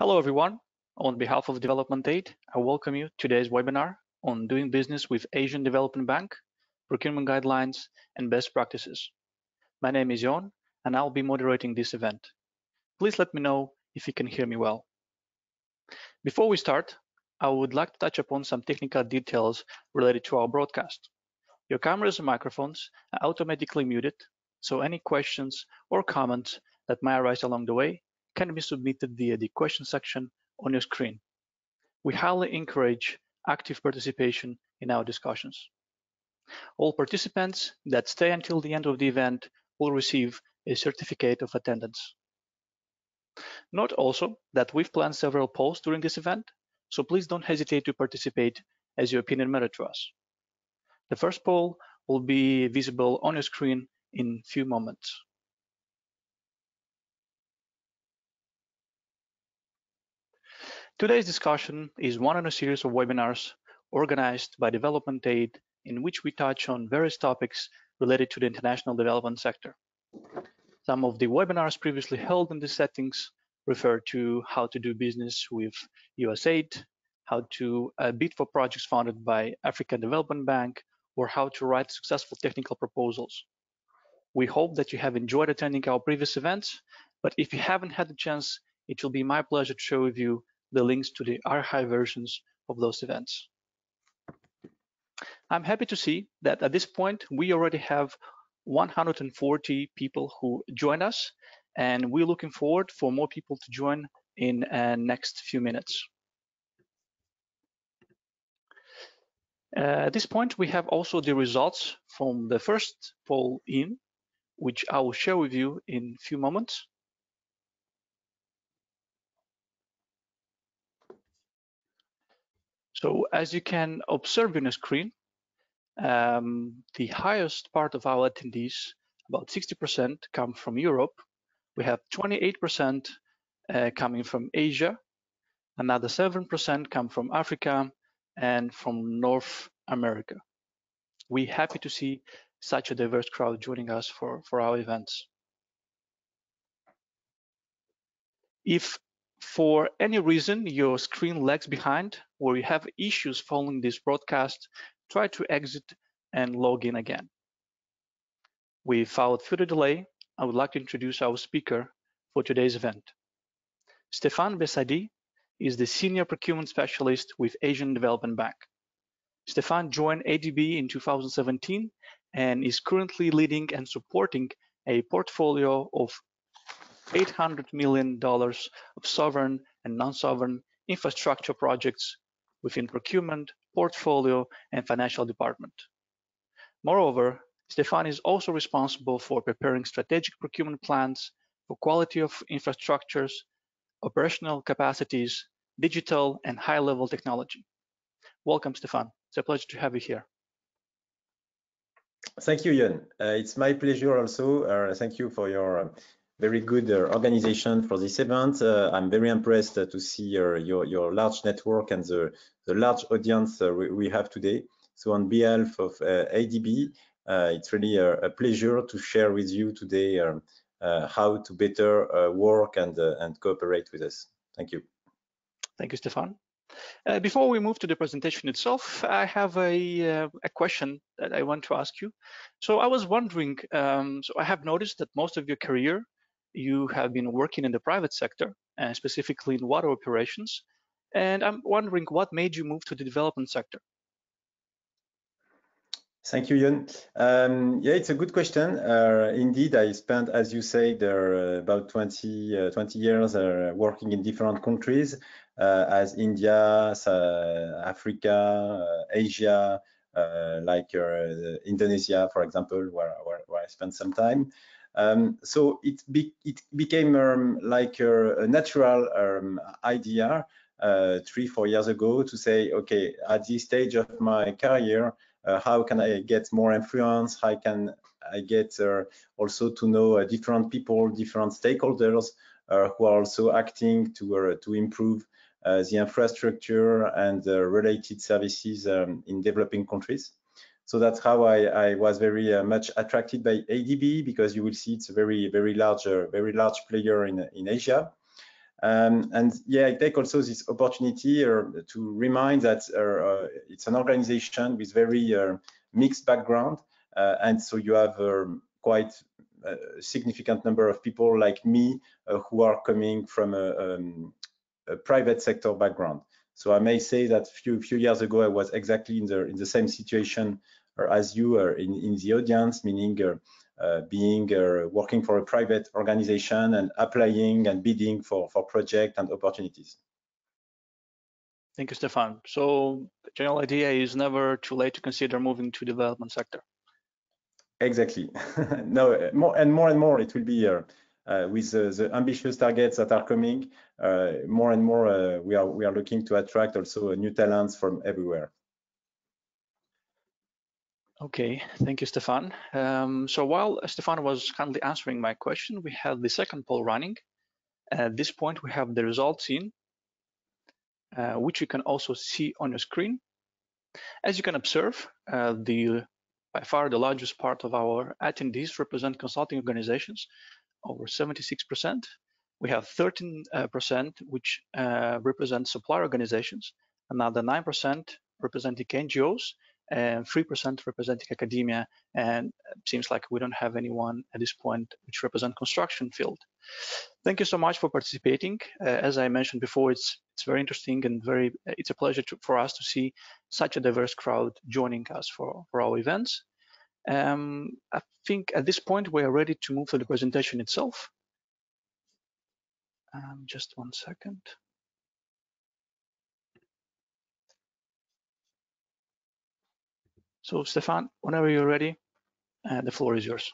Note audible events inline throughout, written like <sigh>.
Hello, everyone. On behalf of DevelopmentAid, I welcome you to today's webinar on doing business with Asian Development Bank, procurement guidelines, and best practices. My name is Jon, and I'll be moderating this event. Please let me know if you can hear me well. Before we start, I would like to touch upon some technical details related to our broadcast. Your cameras and microphones are automatically muted, so any questions or comments that might arise along the way can be submitted via the question section on your screen. We highly encourage active participation in our discussions. All participants that stay until the end of the event will receive a certificate of attendance. Note also that we've planned several polls during this event, so please don't hesitate to participate as your opinion matters to us. The first poll will be visible on your screen in a few moments. Today's discussion is one in a series of webinars organized by DevelopmentAid in which we touch on various topics related to the international development sector. Some of the webinars previously held in these settings refer to how to do business with USAID, how to uh, bid for projects funded by African Development Bank, or how to write successful technical proposals. We hope that you have enjoyed attending our previous events, but if you haven't had the chance, it will be my pleasure to share with you the links to the archive versions of those events. I'm happy to see that at this point, we already have 140 people who joined us, and we're looking forward for more people to join in uh, next few minutes. Uh, at this point, we have also the results from the first poll in, which I will share with you in a few moments. So as you can observe in the screen, um, the highest part of our attendees, about 60% come from Europe. We have 28% uh, coming from Asia, another 7% come from Africa and from North America. We're happy to see such a diverse crowd joining us for, for our events. If for any reason your screen lags behind or you have issues following this broadcast, try to exit and log in again. Without further delay, I would like to introduce our speaker for today's event. Stéphane Bessadi is the Senior Procurement Specialist with Asian Development Bank. Stéphane joined ADB in 2017 and is currently leading and supporting a portfolio of $800 million of sovereign and non-sovereign infrastructure projects within procurement, portfolio, and financial department. Moreover, Stéphane is also responsible for preparing strategic procurement plans for quality of infrastructures, operational capacities, digital, and high-level technology. Welcome, Stéphane. It's a pleasure to have you here. Thank you, Jan. Uh, it's my pleasure also. Uh, thank you for your uh, very good uh, organization for this event. Uh, I'm very impressed uh, to see your, your large network and the, the large audience we, we, have today. So on behalf of ADB, it's really a, a, pleasure to share with you today um, how to better work and, and cooperate with us. Thank you. Thank you, Stefan. Uh, before we move to the presentation itself, I have a, uh, a question that I want to ask you. So I was wondering, um, so I have noticed that most of your career you have been working in the private sector, and specifically in water operations. And I'm wondering what made you move to the development sector? Thank you, Jan. Um, yeah, it's a good question. Uh, indeed, I spent, as you said, uh, about 20, uh, 20 years uh, working in different countries uh, as India, uh, Africa, Asia, like Indonesia, for example, where, where, where, I spent some time. Um, so it, be, it became um, like a, a natural um, idea uh, three, four years ago to say, okay, at this stage of my career, uh, how can I get more influence? How can I get uh, also to know uh, different people, different stakeholders uh, who are also acting to, uh, to improve the infrastructure and related services um, in developing countries. So that's how I, I was very uh, much attracted by ADB because you will see it's a very, very large, uh, very large player in, in Asia. Um, and yeah, I take also this opportunity uh, to remind that uh, it's an organization with very uh, mixed background. Uh, and so you have um, quite a significant number of people like me uh, who are coming from a, um, a, private sector background. So I may say that few few years ago I was exactly in the in the same situation as you are in, in the audience, meaning uh, being uh, working for a private organization and applying and bidding for for project and opportunities. Thank you, Stefan. So the general idea is never too late to consider moving to development sector. Exactly. <laughs> no, more and more and more it will be uh, uh, with uh, the ambitious targets that are coming. more and more we are we are looking to attract also new talents from everywhere. Okay, thank you, Stefan. Um, so while Stefan was kindly answering my question, we had the second poll running. At this point, we have the results in, uh, which you can also see on your screen. As you can observe, uh, the by far the largest part of our attendees represent consulting organizations, over 76%. We have 13% uh, which uh, represent supply organizations, another 9% representing NGOs, 3% representing academia. And seems like we don't have anyone at this point which represent construction field. Thank you so much for participating. Uh, as I mentioned before, it's it's very interesting and very it's a pleasure to, for us to see such a diverse crowd joining us for, for our events. Um, I think at this point we are ready to move to the presentation itself. Um, just one second. So Stefan, whenever you're ready, uh, the floor is yours.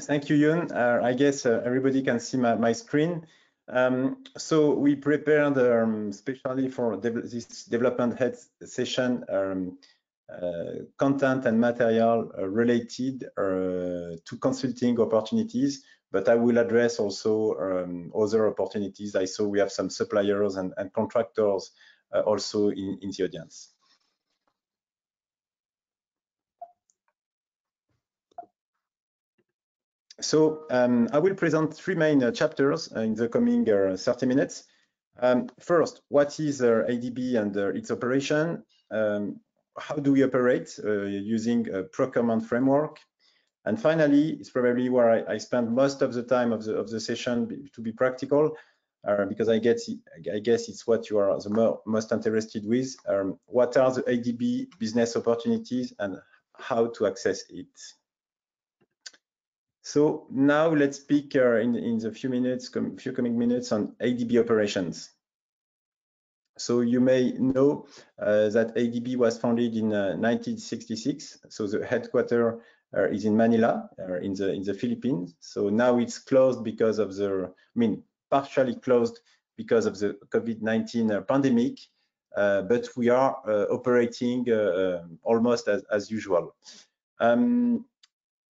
Thank you, Yun. Uh, I guess uh, everybody can see my, my screen. Um, so we prepared, um, especially for de this DevelopmentAid session, um, uh, content and material uh, related uh, to consulting opportunities, but I will address also um, other opportunities. I saw we have some suppliers and, and contractors also in, in the audience. So um, I will present three main uh, chapters in the coming uh, 30 minutes. Um, first, what is uh, ADB and uh, its operation? Um, how do we operate uh, using a procurement framework? And finally, it's probably where I, I, spend most of the time of the, of the session to be practical, uh, because I guess I guess it's what you are the more, most interested with. Um, what are the ADB business opportunities and how to access it? So now let's speak uh, in in the few minutes, com few coming minutes on ADB operations. So you may know uh, that ADB was founded in uh, 1966. So the headquarters uh, is in Manila, uh, in the in the Philippines. So now it's closed because of the, I mean, partially closed because of the COVID-19 uh, pandemic, uh, but we are uh, operating um, almost as, as usual. Um,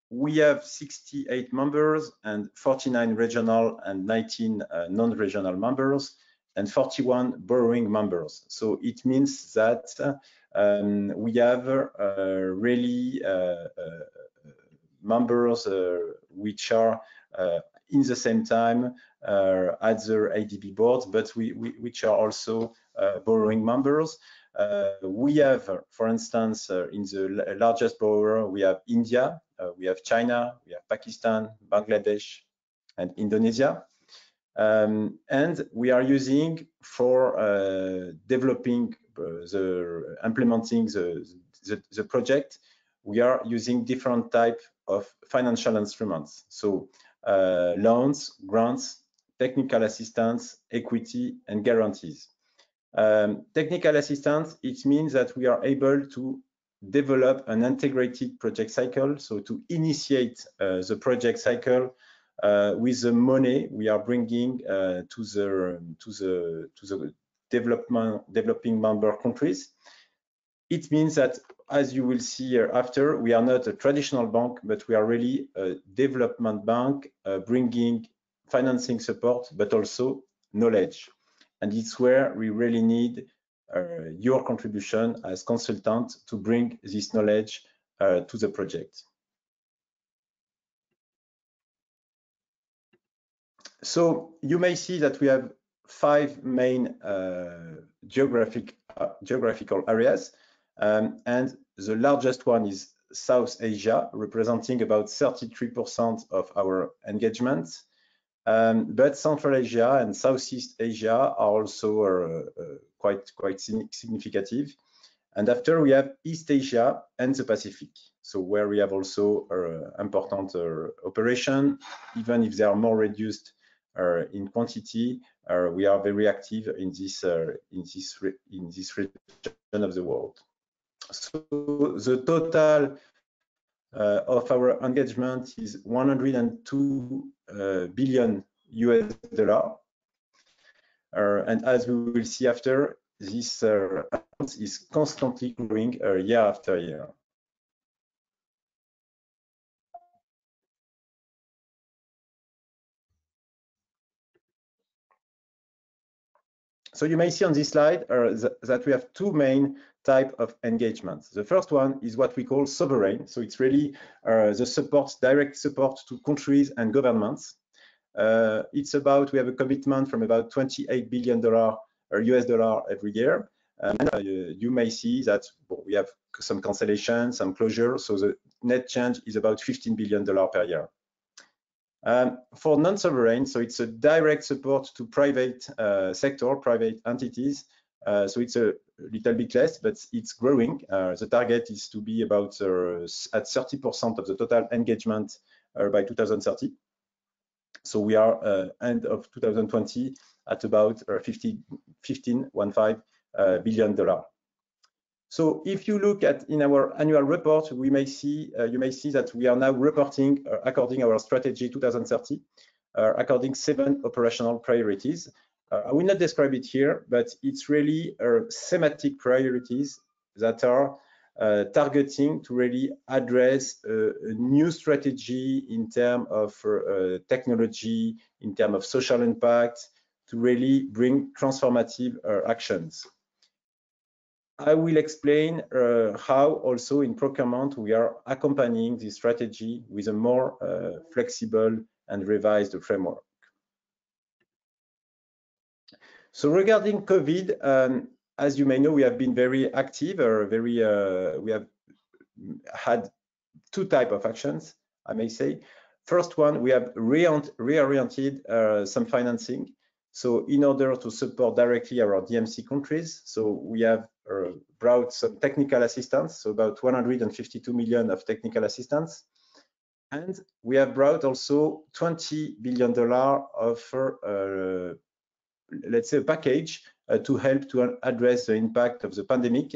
we have 68 members and 49 regional and 19 non-regional members and 41 borrowing members. So it means that um, we have uh, really uh, uh, members which are in the same time uh, at the ADB boards, but we, we which are also uh, borrowing members. Uh, we have, for instance, in the largest borrower, we have India, we have China, we have Pakistan, Bangladesh, and Indonesia. Um, and we are using for uh, developing the implementing the, the, the project we are using different type of financial instruments so uh, loans grants technical assistance, equity, and guarantees. Um, technical assistance, it means that we are able to develop an integrated project cycle, so to initiate uh, the project cycle uh, with the money we are bringing uh, to the to the to the development developing member countries. It means that, as you will see here after, we are not a traditional bank, but we are really a development bank uh, bringing financing support, but also knowledge. And it's where we really need uh, your contribution as consultant to bring this knowledge uh, to the project. so you may see that we have five main uh, geographic uh, geographical areas, um, and the largest one is South Asia, representing about 33% of our engagement. Um, but Central Asia and Southeast Asia are also uh, uh, quite quite significant. And after we have East Asia and the Pacific, so where we have also uh, important uh, operation, even if they are more reduced uh, in quantity, uh, we are very active in this in this in this region of the world. So the total uh, of our engagement is 102 uh, billion US dollar. Uh, and as we will see after, this amount is constantly growing year after year. So you may see on this slide uh, th that we have two main type of engagement. The first one is what we call sovereign. So it's really uh, the support, direct support to countries and governments. Uh, it's about, we have a commitment from about 28 billion dollar or US dollar every year. And uh, you may see that well, we have some cancellation, some closure. So the net change is about 15 billion dollar per year. Um, for non-sovereign, so it's a direct support to private uh, sector, private entities. Uh, so it's a little bit less, but it's growing. Uh, the target is to be about uh, at 30% of the total engagement uh, by 2030. So we are end of 2020 at about 50, 15, 15 billion dollar. So if you look at in our annual report, we may see uh, you may see that we are now reporting uh, according our strategy 2030, uh, according seven operational priorities. Uh, I will not describe it here, but it's really thematic priorities that are uh, targeting to really address uh, a new strategy in terms of technology, in terms of social impact, to really bring transformative actions. I will explain uh, how also in procurement we are accompanying this strategy with a more uh, flexible and revised framework. So regarding COVID, um, as you may know, we have been very active or very, uh, we have had two type of actions, I may say. First one, we have reoriented uh, some financing. So in order to support directly our DMC countries, so we have uh, brought some technical assistance, so about 152 million of technical assistance. And we have brought also 20 billion dollar of, uh, let's say, a package uh, to help to address the impact of the pandemic.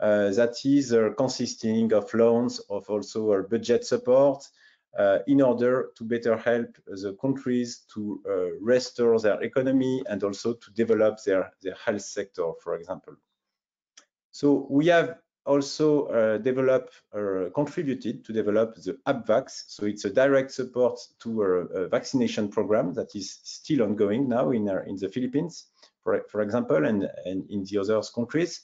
Uh, that is uh, consisting of loans, of also our budget support, uh, in order to better help the countries to restore their economy and also to develop their, their health sector, for example. So we have also uh, developed or uh, contributed to develop the APVAX. So it's a direct support to a, a, vaccination program that is still ongoing now in, our, in the Philippines, for, for example, and, and in the other countries,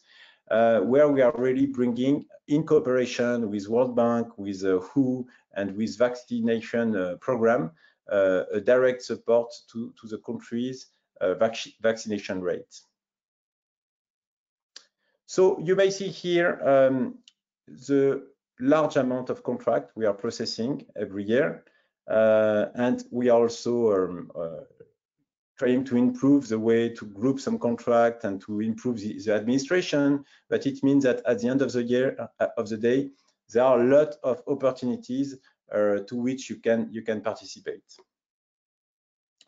uh, where we are really bringing in cooperation with World Bank, with uh, WHO, and with vaccination uh, program, uh, a direct support to, to the countries' vac vaccination rate. So you may see here um, the large amount of contract we are processing every year. Uh, and we are also um, uh, trying to improve the way to group some contract and to improve the, the, administration. But it means that at the end of the year, uh, of the day, there are a lot of opportunities uh, to which you can you can participate.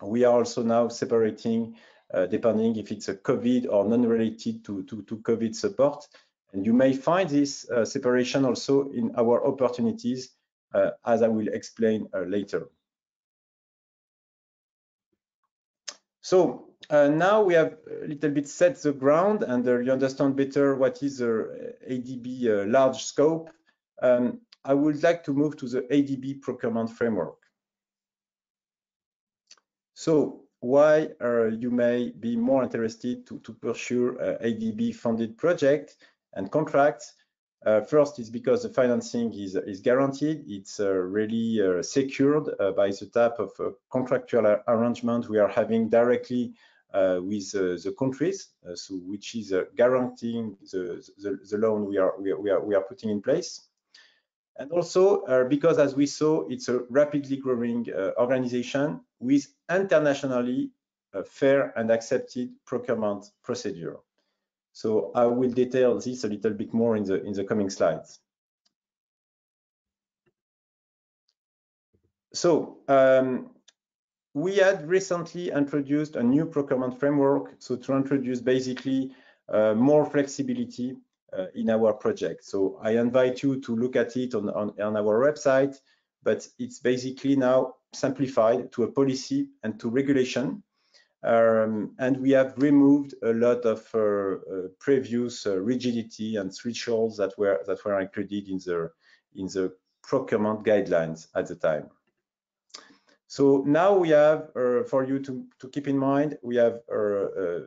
We are also now separating depending if it's a COVID or non-related to, to, to, COVID support. And you may find this uh, separation also in our opportunities, uh, as I will explain later. So uh, now we have a little bit set the ground and uh, you understand better what is the ADB uh, large scope. Um, I would like to move to the ADB procurement framework. So why uh, you may be more interested to, to pursue uh, ADB funded project and contracts. Uh, first is because the financing is, is guaranteed. It's uh, really uh, secured uh, by the type of contractual arrangement we are having directly with the countries, so which is guaranteeing the, the, the, loan we are, we, are, we are putting in place. And also because as we saw, it's a rapidly growing organization with internationally fair and accepted procurement procedure. So I will detail this a little bit more in the in the coming slides. So um, we had recently introduced a new procurement framework, so to introduce basically uh, more flexibility uh, in our project. So I invite you to look at it on, on, on our website, but it's basically now simplified to a policy and to regulation um, and we have removed a lot of uh, uh, previous uh, rigidity and thresholds that were that were included in the in the procurement guidelines at the time. So now we have, uh, for you to, to keep in mind, we have uh, uh,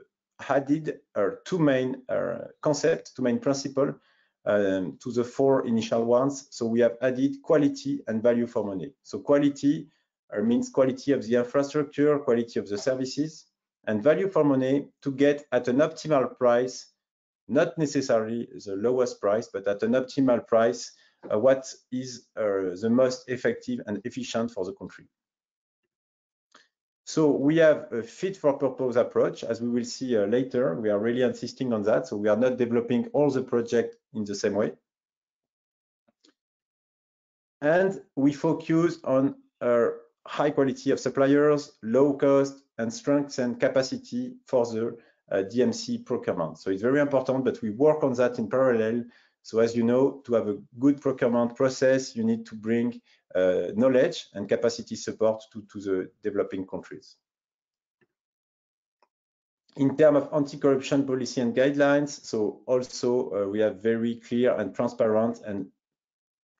added two main concepts, two main principles um, to the four initial ones. So we have added quality and value for money. So quality means quality of the infrastructure, quality of the services, and value for money to get at an optimal price, not necessarily the lowest price, but at an optimal price, uh, what is uh, the most effective and efficient for the country. So we have a fit for purpose approach, as we will see uh, later. We are really insisting on that. So we are not developing all the project in the same way. And we focus on high quality of suppliers, low cost, and strength and capacity for the uh, DMC procurement. So it's very important, but we work on that in parallel. So as you know, to have a good procurement process, you need to bring uh, knowledge and capacity support to, to the developing countries. In terms of anti-corruption policy and guidelines, so also uh, we have very clear and transparent and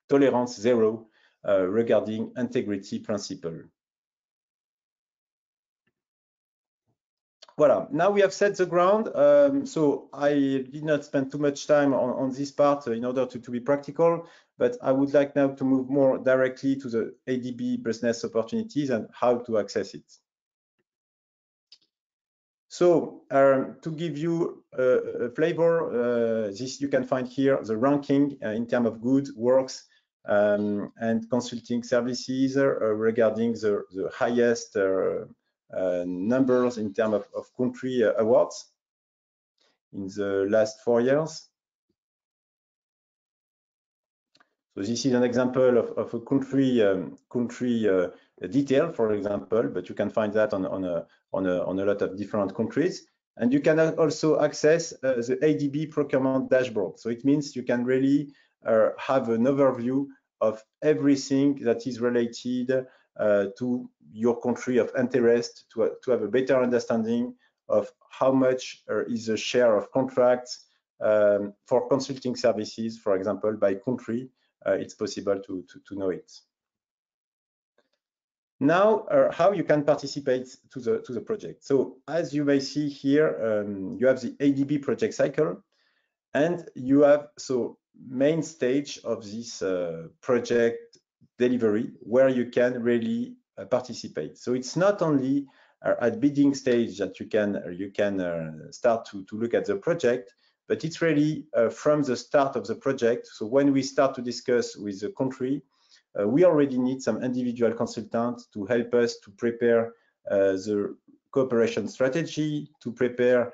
tolerance zero uh, regarding integrity principle. Voilà, now we have set the ground. Um, so I did not spend too much time on, on this part in order to, to be practical, but I would like now to move more directly to the ADB business opportunities and how to access it. So um, to give you a, a flavor, uh, this you can find here the ranking uh, in terms of goods, works, um, and consulting services uh, regarding the, the highest uh, uh, numbers in terms of, of country awards in the last four years. So this is an example of, of a country um, country uh, detail, for example, but you can find that on, on, a, on, a, on a lot of different countries. And you can also access uh, the ADB procurement dashboard. So it means you can really uh, have an overview of everything that is related uh, to your country of interest to, to have a better understanding of how much uh, is the share of contracts um, for consulting services, for example, by country, it's possible to, to, to, know it. Now, uh, how you can participate to the, to the project. So as you may see here, um, you have the ADB project cycle, and you have, so main stage of this uh, project delivery where you can really uh, participate. So it's not only uh, at bidding stage that you can you can uh, start to, to look at the project, but it's really uh, from the start of the project. So when we start to discuss with the country, uh, we already need some individual consultants to help us to prepare the cooperation strategy, to prepare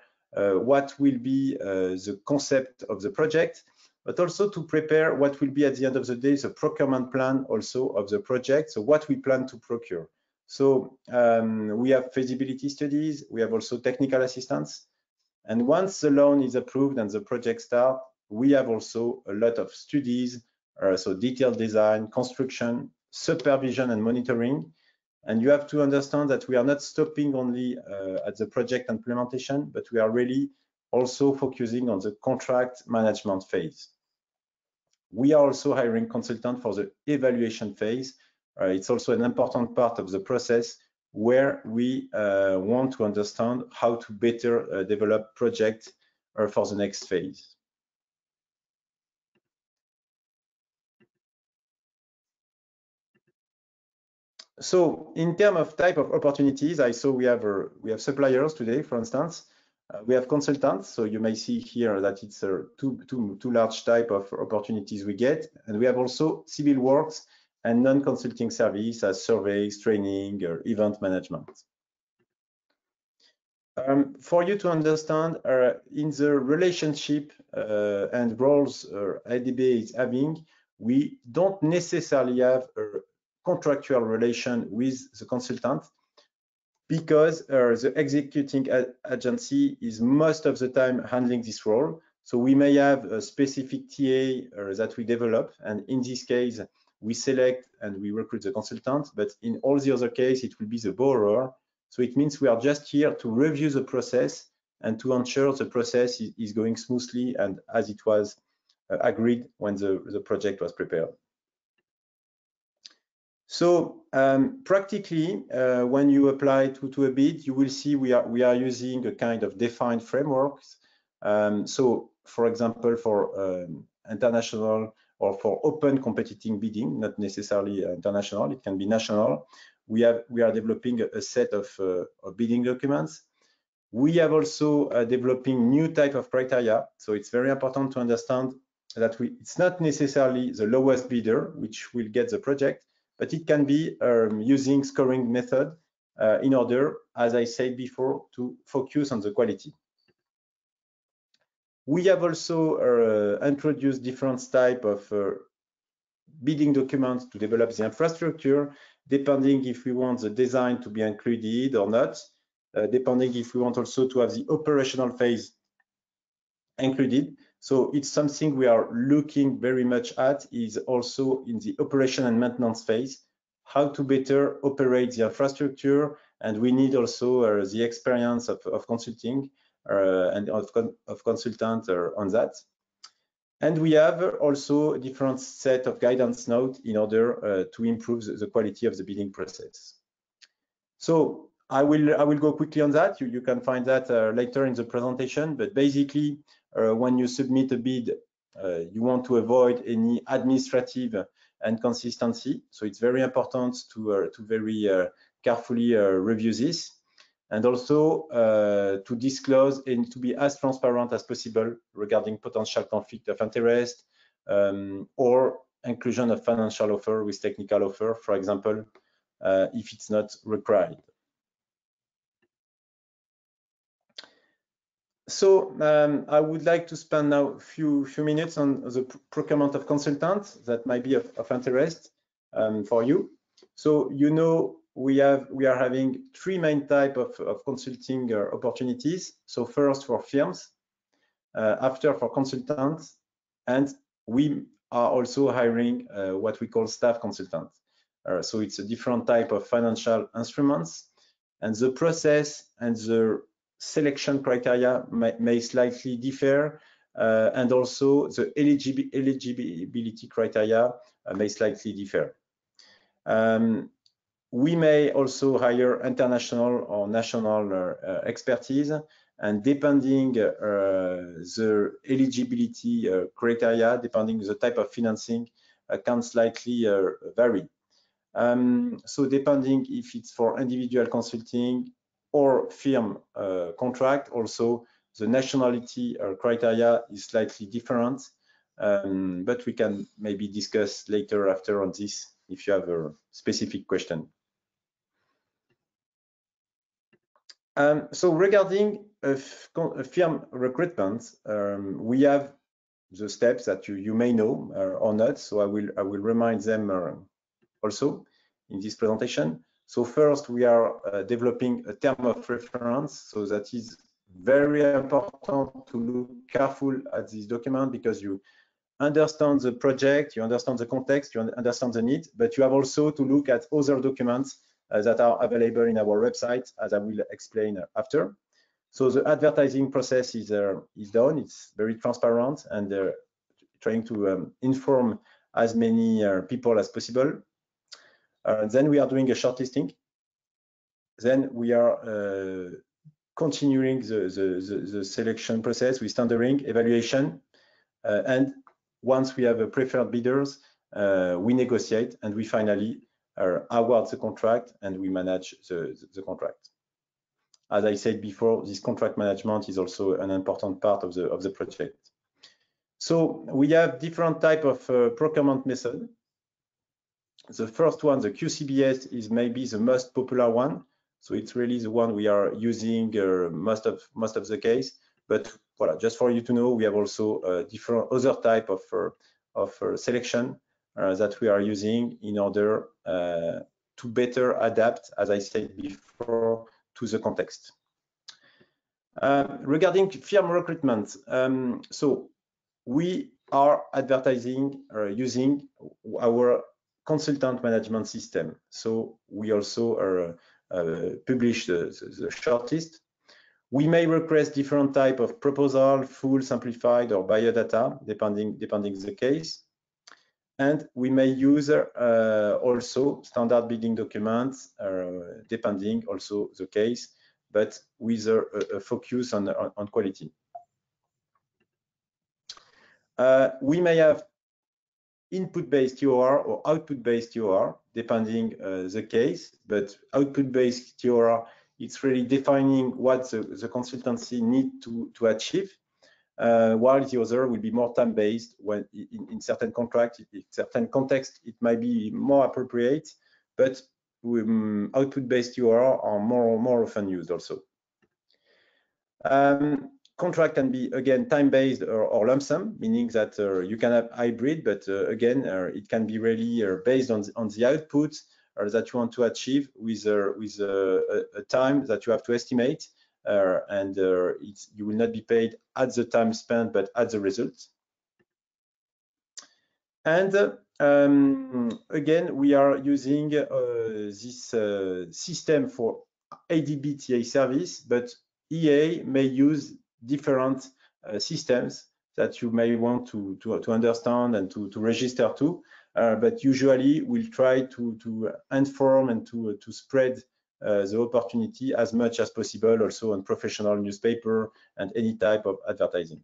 what will be the concept of the project, but also to prepare what will be at the end of the day the procurement plan also of the project, so what we plan to procure. So um, we have feasibility studies, we have also technical assistance, and once the loan is approved and the project start, we have also a lot of studies, uh, so detailed design, construction, supervision and monitoring. And you have to understand that we are not stopping only uh, at the project implementation, but we are really also focusing on the contract management phase. We are also hiring consultants for the evaluation phase. Uh, it's also an important part of the process where we uh, want to understand how to better uh, develop projects uh, for the next phase. So in terms of type of opportunities, I saw we have uh, we have suppliers today, for instance. Uh, we have consultants, so you may see here that it's uh, two, two, two large type of opportunities we get. And we have also civil works and non-consulting service as surveys, training, or event management. Um, for you to understand, uh, in the relationship uh, and roles uh, ADB is having, we don't necessarily have a contractual relation with the consultant because uh, the executing agency is most of the time handling this role. So we may have a specific TA uh, that we develop, and in this case, we select and we recruit the consultant, but in all the other case, it will be the borrower. So it means we are just here to review the process and to ensure the process is, going smoothly and as it was uh, agreed when the, the project was prepared. So um, practically, uh, when you apply to, to a bid, you will see we are we are using a kind of defined frameworks. Um, so, for example, for um, international or for open competing bidding, not necessarily international, it can be national. We have we are developing a, set of, uh, of, bidding documents. We have also uh, developing new type of criteria. So it's very important to understand that we, it's not necessarily the lowest bidder which will get the project, but it can be um, using scoring method uh, in order, as I said before, to focus on the quality. We have also uh, introduced different type of uh, bidding documents to develop the infrastructure, depending if we want the design to be included or not, uh, depending if we want also to have the operational phase included. So it's something we are looking very much at is also in the operation and maintenance phase, how to better operate the infrastructure. And we need also uh, the experience of, of consulting and of, of consultants on that. And we have also a different set of guidance notes in order uh, to improve the, quality of the bidding process. So I will I will go quickly on that. You, you can find that uh, later in the presentation. But basically, uh, when you submit a bid, uh, you want to avoid any administrative inconsistency. So it's very important to uh, to very carefully review this and also uh, to disclose and to be as transparent as possible regarding potential conflict of interest um, or inclusion of financial offer with technical offer, for example, uh, if it's not required. So um, I would like to spend now a few, few minutes on the procurement of consultants that might be of, of interest um, for you. So you know we have we are having three main type of, of consulting uh, opportunities. So first for firms, uh, after for consultants, and we are also hiring uh, what we call staff consultants. Uh, so it's a different type of financial instruments, and the process and the selection criteria may, may slightly differ, uh, and also the eligibility criteria uh, may slightly differ. Um, we may also hire international or national uh, expertise and depending uh, the eligibility uh, criteria, depending the type of financing, can slightly vary. Um, so depending if it's for individual consulting or firm uh, contract, also the nationality uh, criteria is slightly different, um, but we can maybe discuss later after on this if you have a specific question. Um, so regarding a, a firm recruitment, um, we have the steps that you, you may know uh, or not. So I will I will remind them uh, also in this presentation. So first, we are uh, developing a term of reference. So that is very important to look careful at this document because you understand the project, you understand the context, you understand the need, but you have also to look at other documents that are available in our website, as I will explain after. So the advertising process is uh, is done. It's very transparent and uh, trying to um, inform as many uh, people as possible. Uh, then we are doing a shortlisting. Then we are uh, continuing the, the, the, selection process with tendering, evaluation, and once we have a preferred bidders, we negotiate and we finally award the contract and we manage the, the contract. As I said before, this contract management is also an important part of the, of the project. So we have different type of uh, procurement method. The first one, the QCBS, is maybe the most popular one. So it's really the one we are using uh, most of most of the case. But voilà, just for you to know, we have also uh, different other type of uh, of uh, selection that we are using in order to better adapt, as I said before, to the context. regarding firm recruitment, um, so we are advertising uh, using our consultant management system. So we also are, uh, publish the, the, the shortlist. We may request different type of proposal, full, simplified, or biodata, depending depending the case. And we may use uh, also standard bidding documents, uh, depending also the case, but with a, a focus on, on, on quality. Uh, we may have input-based TOR or output-based TOR, depending uh, the case, but output-based TOR, it's really defining what the, the consultancy need to, to achieve, while the other will be more time-based when in, in, certain contracts, in certain context, it might be more appropriate, but um, output-based TOR are more, more often used also. Um, contract can be again time-based or, or, lump sum, meaning that uh, you can have hybrid, but uh, again uh, it can be really uh, based on the, on the output uh, that you want to achieve with uh, with a, a, time that you have to estimate, and you will not be paid at the time spent, but at the result. And um, again, we are using this system for ADBTA service, but EA may use different uh, systems that you may want to, to, to understand and to, to register to. Uh, but usually we'll try to, to inform and to, to spread uh, the opportunity as much as possible also on professional newspaper and any type of advertising.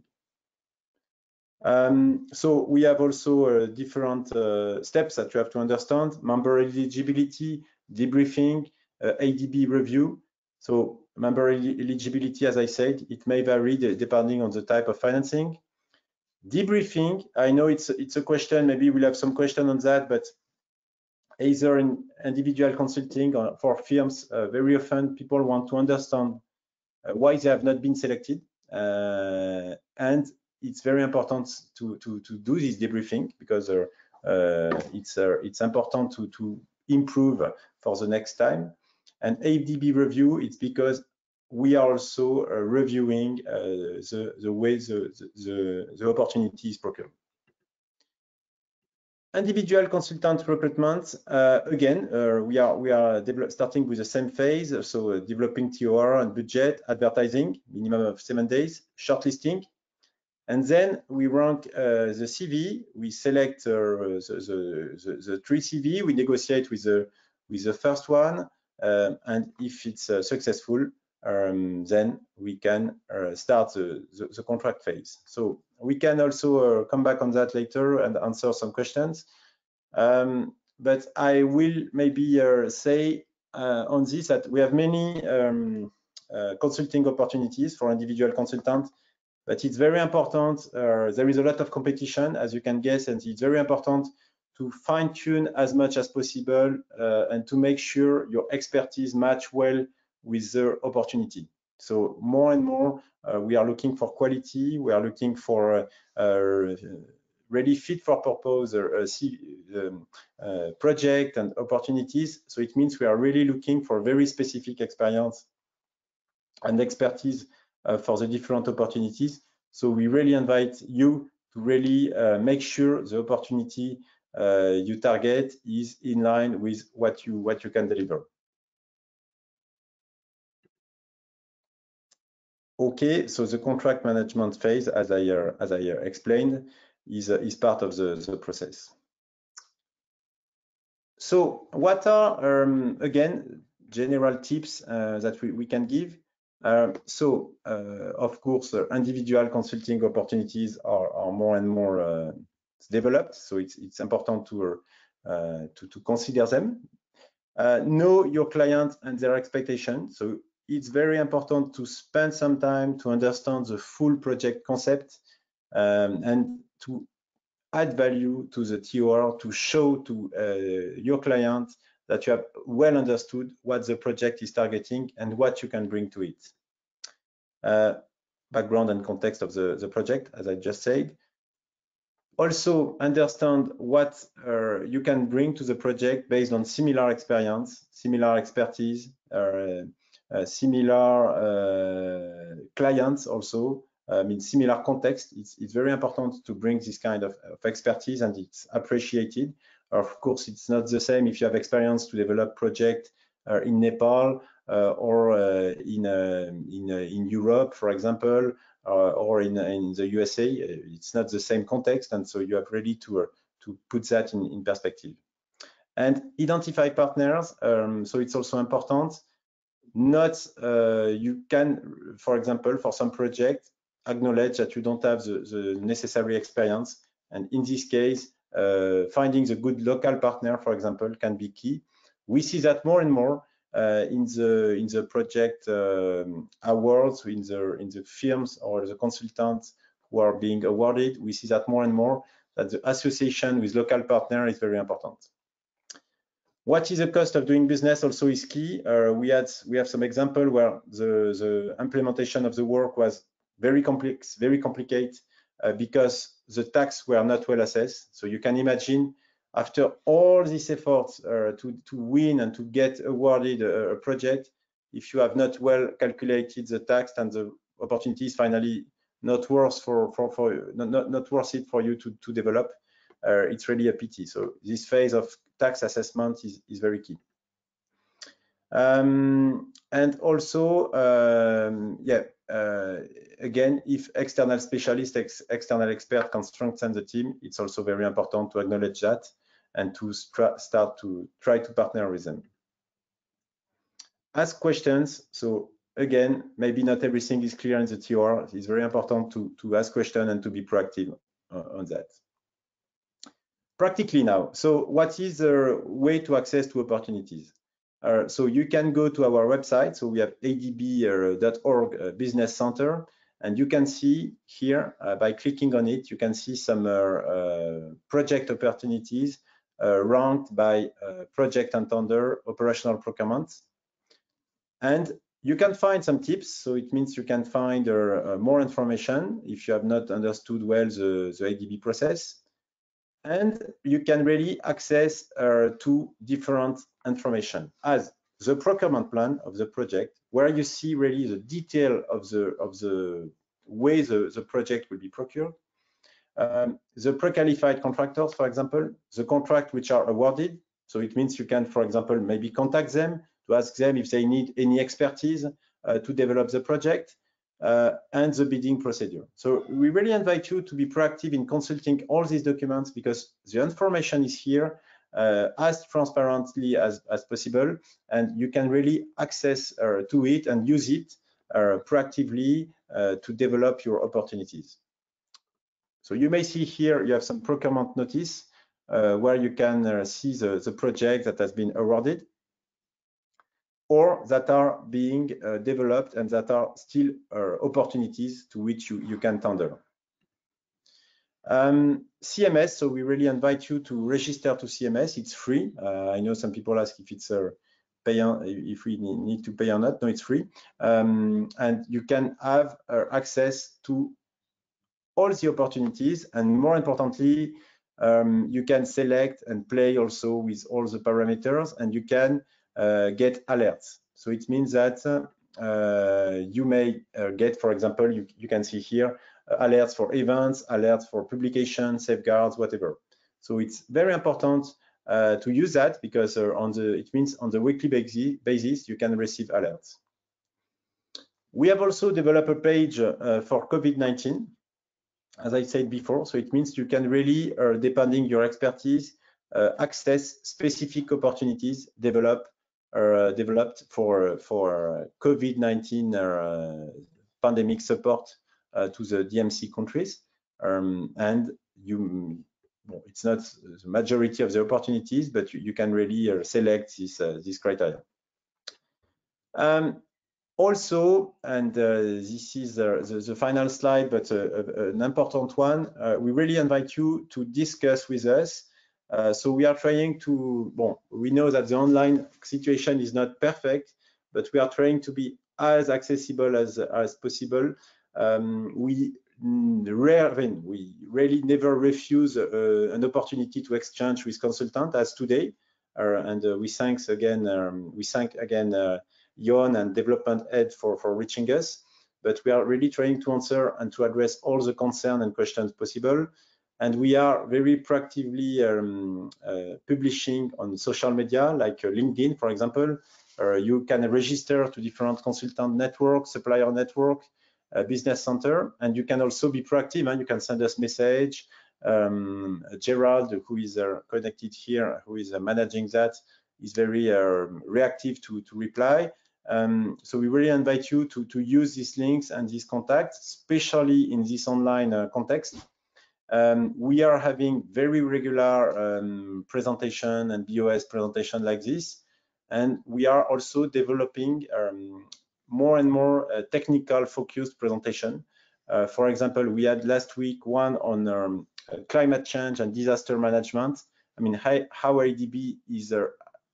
Um, so we have also uh, different uh, steps that you have to understand, member eligibility, debriefing, uh, ADB review. So member eligibility, as I said, it may vary depending on the type of financing. Debriefing, I know it's it's a question, maybe we'll have some question on that, but either in individual consulting or for firms, uh, very often people want to understand uh, why they have not been selected. Uh, and it's very important to, to, to do this debriefing because uh, it's, it's important to, to improve for the next time. And ADB review, it's because we are also reviewing the, the way the, the, the opportunity is procured. Individual consultant recruitment, uh, again, uh, we are we are starting with the same phase, so uh, developing TOR and budget, advertising, minimum of seven days, shortlisting, and then we rank uh, the CV, we select the, the, the, the, three CV, we negotiate with the, with the first one, and if it's successful, um, then we can uh, start the, the, the, contract phase. So we can also uh, come back on that later and answer some questions. Um, but I will maybe uh, say uh, on this that we have many um, uh, consulting opportunities for individual consultants, but it's very important. Uh, there is a lot of competition, as you can guess, and it's very important to fine tune as much as possible and to make sure your expertise match well with the opportunity. So more and more, uh, we are looking for quality. We are looking for uh, uh really fit for purpose uh, um, uh, project and opportunities. So it means we are really looking for very specific experience and expertise for the different opportunities. So we really invite you to really make sure the opportunity you target is in line with what you what you can deliver. Okay, so the contract management phase, as I uh, as I uh, explained, is uh, is part of the, the process. So what are um, again general tips uh, that we, we can give? Uh, so uh, of course, individual consulting opportunities are, are more and more developed. So it's it's important to to to consider them know your client and their expectations. So it's very important to spend some time to understand the full project concept um, and to add value to the TOR to show to uh, your client that you have well understood what the project is targeting and what you can bring to it. Uh, background and context of the, the project, as I just said. Also understand what uh, you can bring to the project based on similar experience, similar expertise, uh, similar uh, clients also, I mean, similar context. It's, it's very important to bring this kind of, of expertise and it's appreciated. Of course, it's not the same if you have experience to develop project uh, in Nepal uh, or uh, in in in Europe, for example, or in in the USA. It's not the same context, and so you have really to to put that in, in perspective. And identify partners. Um, so it's also important. Not uh, you can, for example, for some project, acknowledge that you don't have the, the necessary experience. And in this case, uh, finding the good local partner, for example, can be key. We see that more and more uh, in the in the project um, awards, in the in the firms or the consultants who are being awarded. We see that more and more that the association with local partner is very important. What is the cost of doing business also is key. Uh, we had we have some example where the the implementation of the work was very complex, very complicated uh, because the tax were not well assessed. So you can imagine after all these efforts uh, to, to win and to get awarded a, a, project, if you have not well calculated the tax and the opportunity is finally not worth for, for, for not, not worth it for you to, to develop, uh, it's really a pity. So this phase of tax assessment is, is very key. Um, and also, um, yeah, uh, again, if external specialists, ex external expert can strengthen the team, it's also very important to acknowledge that and to start to try to partner with them. Ask questions. So again, maybe not everything is clear in the TOR. It's very important to, to ask questions and to be proactive uh, on that. Practically now, so what is the way to access to opportunities? Uh, so you can go to our website. So we have adb.org uh, business center. And you can see here, uh, by clicking on it, you can see some uh, uh, project opportunities ranked by project and tender operational procurement. And you can find some tips. So it means you can find more information if you have not understood well the, the ADB process and you can really access uh, to different information. As the procurement plan of the project where you see really the detail of the of the way the, the project will be procured. Um, the pre-qualified contractors for example the contract which are awarded. So it means you can for example maybe contact them to ask them if they need any expertise uh, to develop the project uh, and the bidding procedure. So we really invite you to be proactive in consulting all these documents because the information is here uh, as transparently as, as possible and you can really access uh, to it and use it uh, proactively uh, to develop your opportunities. So you may see here you have some procurement notice uh, where you can see the, the project that has been awarded or that are being uh, developed and that are still uh, opportunities to which you, you can tender. Um, CMS, so we really invite you to register to CMS. It's free. Uh, I know some people ask if it's a pay on, if we need to pay or not. No, it's free. Um, and you can have uh, access to all the opportunities and more importantly, um, you can select and play also with all the parameters and you can uh, get alerts. So it means that uh, you may uh, get, for example, you, you can see here, alerts for events, alerts for publication, safeguards, whatever. So it's very important uh, to use that because uh, on the it means on the weekly basis you can receive alerts. We have also developed a page uh, for COVID-19, as I said before. So it means you can really, depending your expertise, access specific opportunities developed uh, developed for for COVID-19 uh, pandemic support uh, to the DMC countries, um, and you well, it's not the majority of the opportunities, but you, you can really uh, select this uh, this criteria. Um, also, and uh, this is uh, the, the, final slide, but uh, an important one, we really invite you to discuss with us. So we are trying to, well, we know that the online situation is not perfect, but we are trying to be as accessible as, as possible. Um, we rare, we really never refuse uh, an opportunity to exchange with consultant as today. Uh, and uh, we thanks again, um, we thank again Yon and development head for, for reaching us. But we are really trying to answer and to address all the concerns and questions possible. And we are very proactively um, uh, publishing on social media, like uh, LinkedIn, for example. Uh, you can register to different consultant networks, supplier network, business center, and you can also be proactive and you can send us message. Um, Gerald, who is uh, connected here, who is uh, managing that, is very uh, reactive to, to reply. Um, so we really invite you to, to use these links and these contacts, especially in this online uh, context. Um, we are having very regular um, presentation and BOS presentation like this. And we are also developing um, more and more uh, technical focused presentation. Uh, for example, we had last week one on um, climate change and disaster management. I mean, how, ADB is uh,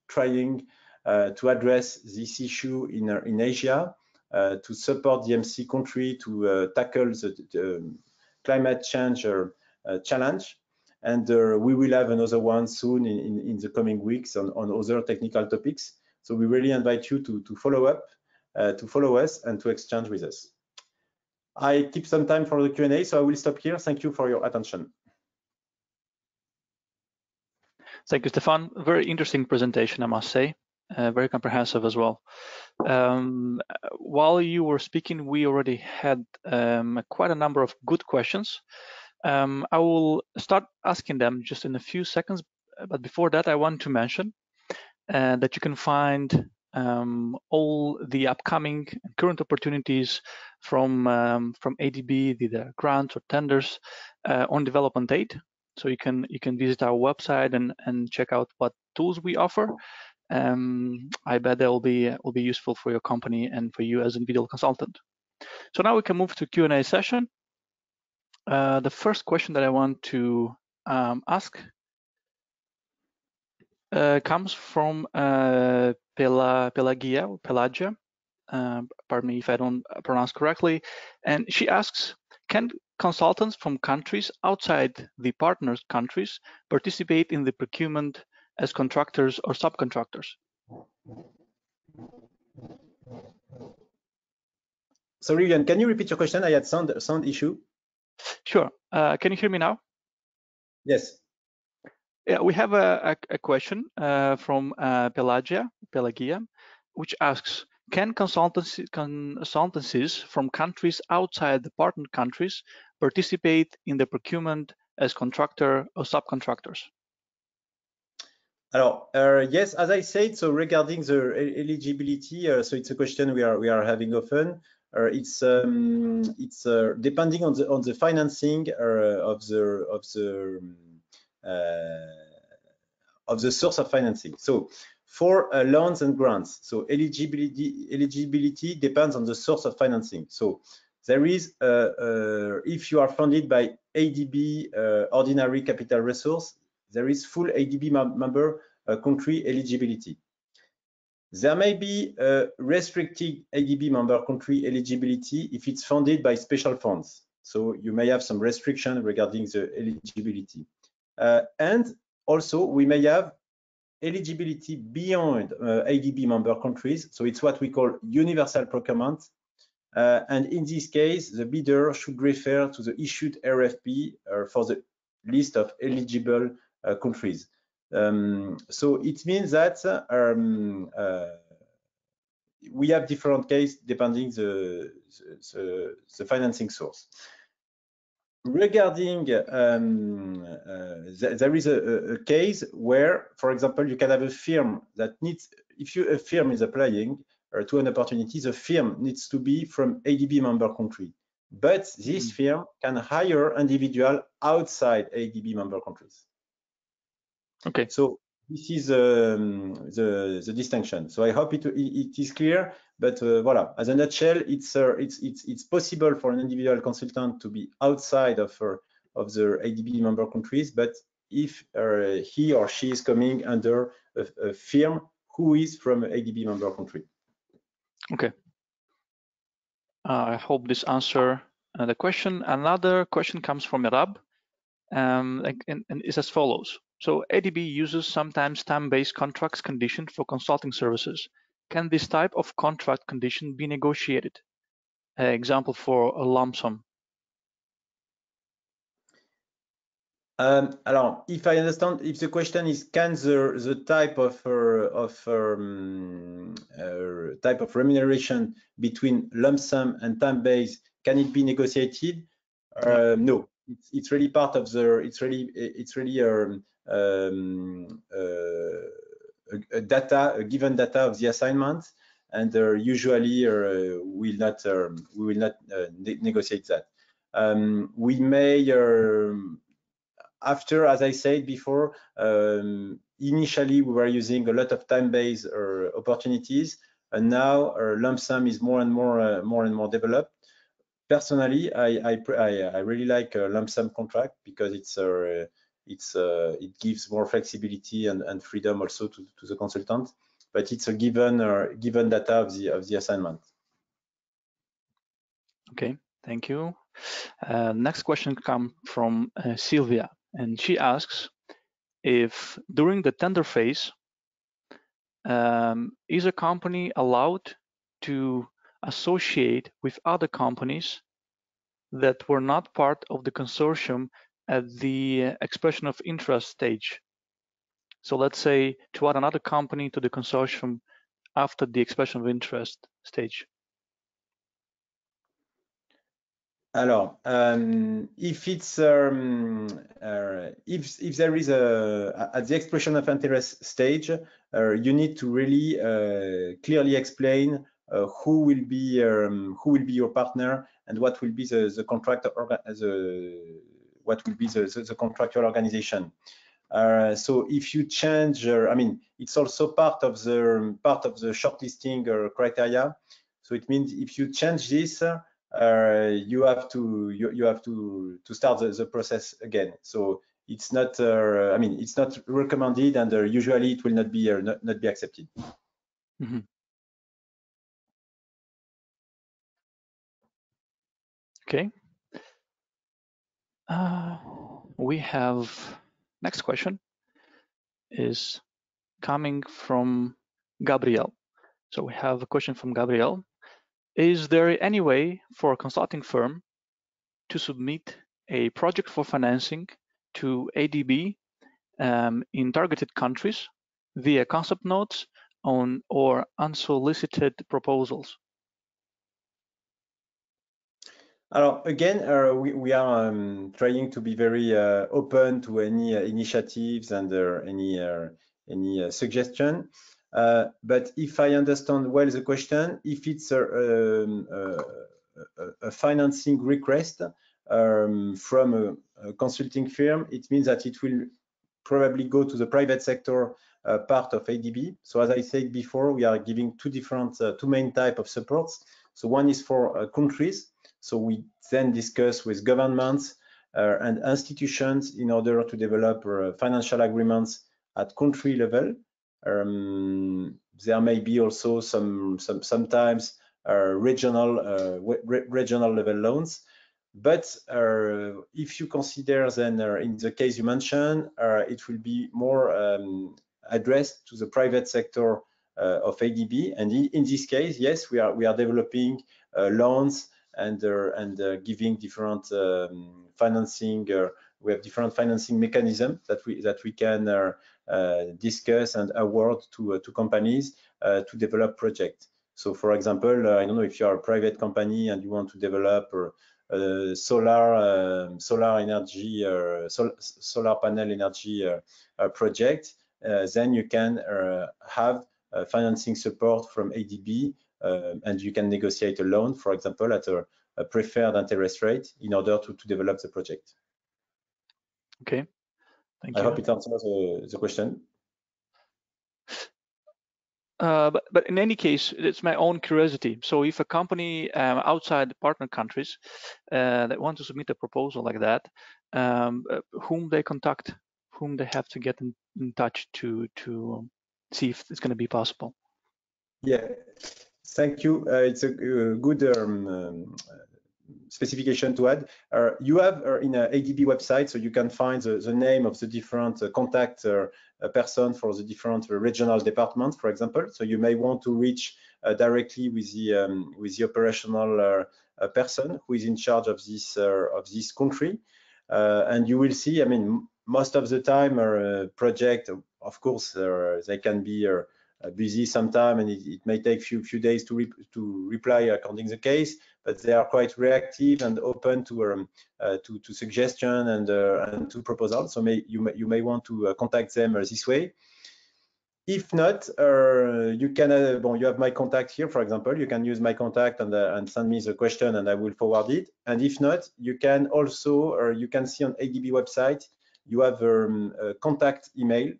trying uh, to address this issue in, uh, in Asia, uh, to support DMC country to tackle the, the, climate change challenge. And we will have another one soon in, in, in, the coming weeks on, on other technical topics. So we really invite you to, to follow up, to follow us and to exchange with us. I keep some time for the Q&A, so I will stop here. Thank you for your attention. Thank you, Stefan. Very interesting presentation, I must say uh, very comprehensive as well. Um, while you were speaking, we already had um, quite a number of good questions. Um, I will start asking them just in a few seconds, but before that, I want to mention uh, that you can find um, all the upcoming current opportunities from um, from ADB, the, the, grants or tenders uh, on DevelopmentAid. So you can you can visit our website and and check out what tools we offer um, I bet that will be will be useful for your company and for you as an individual consultant. So now we can move to Q&A session. Uh, the first question that I want to um, ask uh, comes from uh, Pela, Pelagia, Pelagia, uh, pardon me if I don't pronounce correctly, and she asks, can consultants from countries outside the partner countries participate in the procurement as contractors or subcontractors. Sorry, Ian, can you repeat your question? I had sound sound issue. Sure. Uh, can you hear me now? Yes. Yeah, we have a, a, a question uh, from uh, Pelagia, Pelagia, which asks, can consultancy, consultancies from countries outside the partner countries participate in the procurement as contractor or subcontractors? Alors, uh, yes, as I said, so regarding the eligibility, uh, so it's a question we are we are having often. Uh, it's um, it's uh, depending on the on the financing uh, of the of the uh, of the source of financing. So for loans and grants, so eligibility eligibility depends on the source of financing. So there is if you are funded by ADB ordinary capital resource, there is full ADB member uh, country eligibility. There may be a restricted ADB member country eligibility if it's funded by special funds. So you may have some restriction regarding the eligibility. Uh, and also we may have eligibility beyond uh, ADB member countries. So it's what we call universal procurement. Uh, and in this case, the bidder should refer to the issued RFP uh, for the list of eligible uh, countries. Um, so it means that um, uh, we have different case depending the, the, the financing source. Regarding, um, uh, th there is a, a, case where, for example, you can have a firm that needs, if you, a firm is applying uh, to an opportunity, the firm needs to be from ADB member country. but this mm. firm can hire individual outside ADB member countries. Okay. So this is um, the the distinction. So I hope it it is clear. But uh, voilà, as a nutshell, it's uh, it's it's it's possible for an individual consultant to be outside of uh, of the ADB member countries, but if uh, he or she is coming under a, a firm who is from an ADB member country. Okay. I hope this answer uh, the question. Another question comes from Merab, um, and, and is as follows. So ADB uses sometimes time-based contracts condition for consulting services. Can this type of contract condition be negotiated? Uh, example for a lump sum. Um, alors, if I understand, if the question is, can the the type of uh, of um, uh, type of remuneration between lump sum and time base can it be negotiated? Uh, no, it's it's really part of the it's really it's really um, um, uh, a, a, data a given data of the assignment, and uh, usually uh, will not um, we will not ne negotiate that. Um, we may um, after, as I said before, um, initially we were using a lot of time-based uh, opportunities, and now lump sum is more and more, uh, more and more developed. Personally, I, I, I really like a lump sum contract because it's uh, it's uh, it gives more flexibility and, and freedom also to, to the consultant, but it's a given uh, given data of the of the assignment. Okay, thank you. Uh, next question comes from uh, Sylvia and she asks if during the tender phase, um, is a company allowed to associate with other companies that were not part of the consortium at the expression of interest stage? So let's say to add another company to the consortium after the expression of interest stage. Alors, um, if it's um, uh, if if there is a at the expression of interest stage, uh, you need to really uh, clearly explain uh, who will be um, who will be your partner and what will be the the contract the what will be the the, the contractual organization. Uh, so if you change, uh, I mean, it's also part of the part of the shortlisting criteria. So it means if you change this uh, you have to you, you have to to start the, the process again. So it's not uh, I mean it's not recommended and uh, usually it will not be uh, not, not be accepted. Mm -hmm. Okay. Uh, we have next question is coming from Gabriel. So we have a question from Gabriel. Is there any way for a consulting firm to submit a project for financing to ADB um, in targeted countries via concept notes on or unsolicited proposals? Alors again, uh, we, we, are um, trying to be very uh, open to any uh, initiatives and uh, any uh, any uh, suggestion. Uh, but if I understand well the question, if it's a, um, a, a financing request um, from a, a, consulting firm, it means that it will probably go to the private sector uh, part of ADB. So as I said before, we are giving two different, uh, two main type of supports. So one is for uh, countries. So we then discuss with governments uh, and institutions in order to develop uh, financial agreements at country level. Um, there may be also some, some sometimes uh, regional uh, re regional level loans. But uh, if you consider then uh, in the case you mentioned, it will be more um, addressed to the private sector of ADB. And in, in, this case, yes, we are we are developing loans and and giving different um, financing. we have different financing mechanisms that we that we can uh, discuss and award to, uh, to companies uh, to develop projects. So for example, I don't know if you are a private company and you want to develop uh, solar uh, solar energy uh, sol solar panel energy project, then you can have financing support from ADB uh, and you can negotiate a loan, for example, at a, a preferred interest rate in order to, to develop the project. Okay, thank I you. I hope it answers the, the question. Uh, but, but in any case, it's my own curiosity. So if a company um, outside the partner countries uh, that want to submit a proposal like that, um, uh, whom they contact, whom they have to get in, in touch to to see if it's going to be possible. Yeah, thank you. Uh, it's a, a good um, um, specification to add. Uh, you have uh, in a ADB website, so you can find the, the name of the different uh, contact uh, person for the different regional departments, for example. So you may want to reach uh, directly with the um, with the operational uh, person who is in charge of this of this country, and you will see. I mean, most of the time, our project, of course, they can be busy sometime and it, it, may take few few days to re to reply according the case but they are quite reactive and open to um, uh, to, to, suggestion and uh, and to proposals. So may, you may you may want to uh, contact them uh, this way. If not uh, you can uh, bon, you have my contact here for example. You can use my contact and, and send me the question and i will forward it. And if not you can also or you can see on adb website you have um, a contact email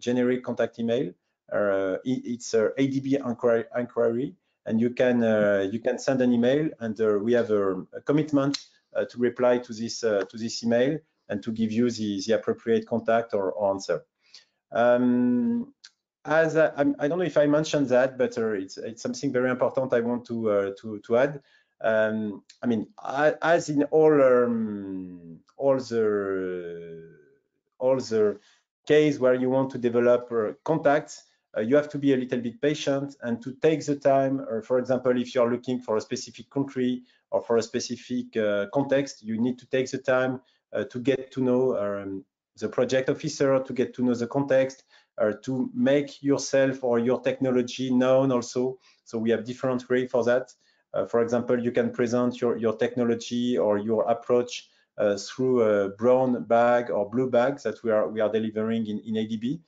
generic contact email. uh, it's uh, ADB inquiry, inquiry, and you can uh, you can send an email, and we have a, a commitment to reply to this to this email and to give you the, the appropriate contact or, or answer. Um, as I, I, don't know if I mentioned that, but uh, it's it's something very important I want to uh, to to add. Um, I mean, as in all um, all the all the case where you want to develop uh, contacts, uh, you have to be a little bit patient and to take the time. Or for example, if you're looking for a specific country or for a specific uh, context, you need to take the time uh, to get to know um, the project officer, to get to know the context, or to make yourself or your technology known also. So we have different ways for that. Uh, for example, you can present your, your technology or your approach uh, through a brown bag or blue bag that we are we are delivering in, in ADB.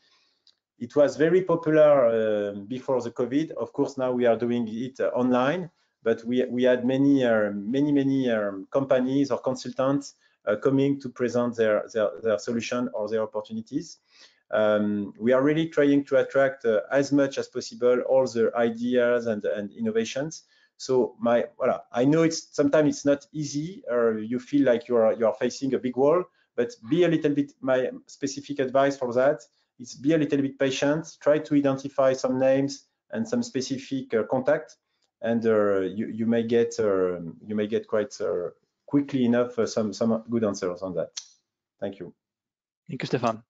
It was very popular uh, before the COVID. Of course, now we are doing it uh, online, but we, we had many, uh, many, many um, companies or consultants uh, coming to present their, their, their, solution or their opportunities. Um, we are really trying to attract uh, as much as possible all the ideas and, and innovations. So my, voilà, I know it's sometimes it's not easy, or you feel like you are you are facing a big wall. But be a little bit. My specific advice for that is be a little bit patient, try to identify some names and some specific uh, contact, and uh, you, you may get uh, you may get quite uh, quickly enough uh, some some good answers on that. Thank you. Thank you, Stefan.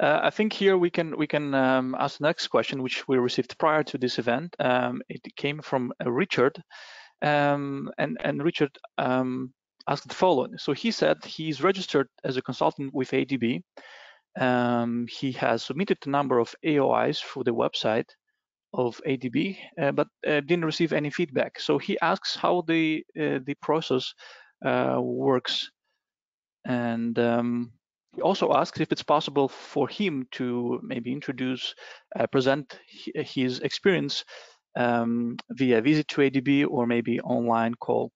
Uh, I think here we can we can um, ask the next question, which we received prior to this event. Um, it came from Richard, um, and and Richard um, asked the following. So he said he's registered as a consultant with ADB, um, he has submitted a number of AOIs through the website of ADB, uh, but uh, didn't receive any feedback. So he asks how the uh, the process uh, works, and um, he also asks if it's possible for him to maybe introduce, uh, present his experience um, via visit to ADB or maybe online call.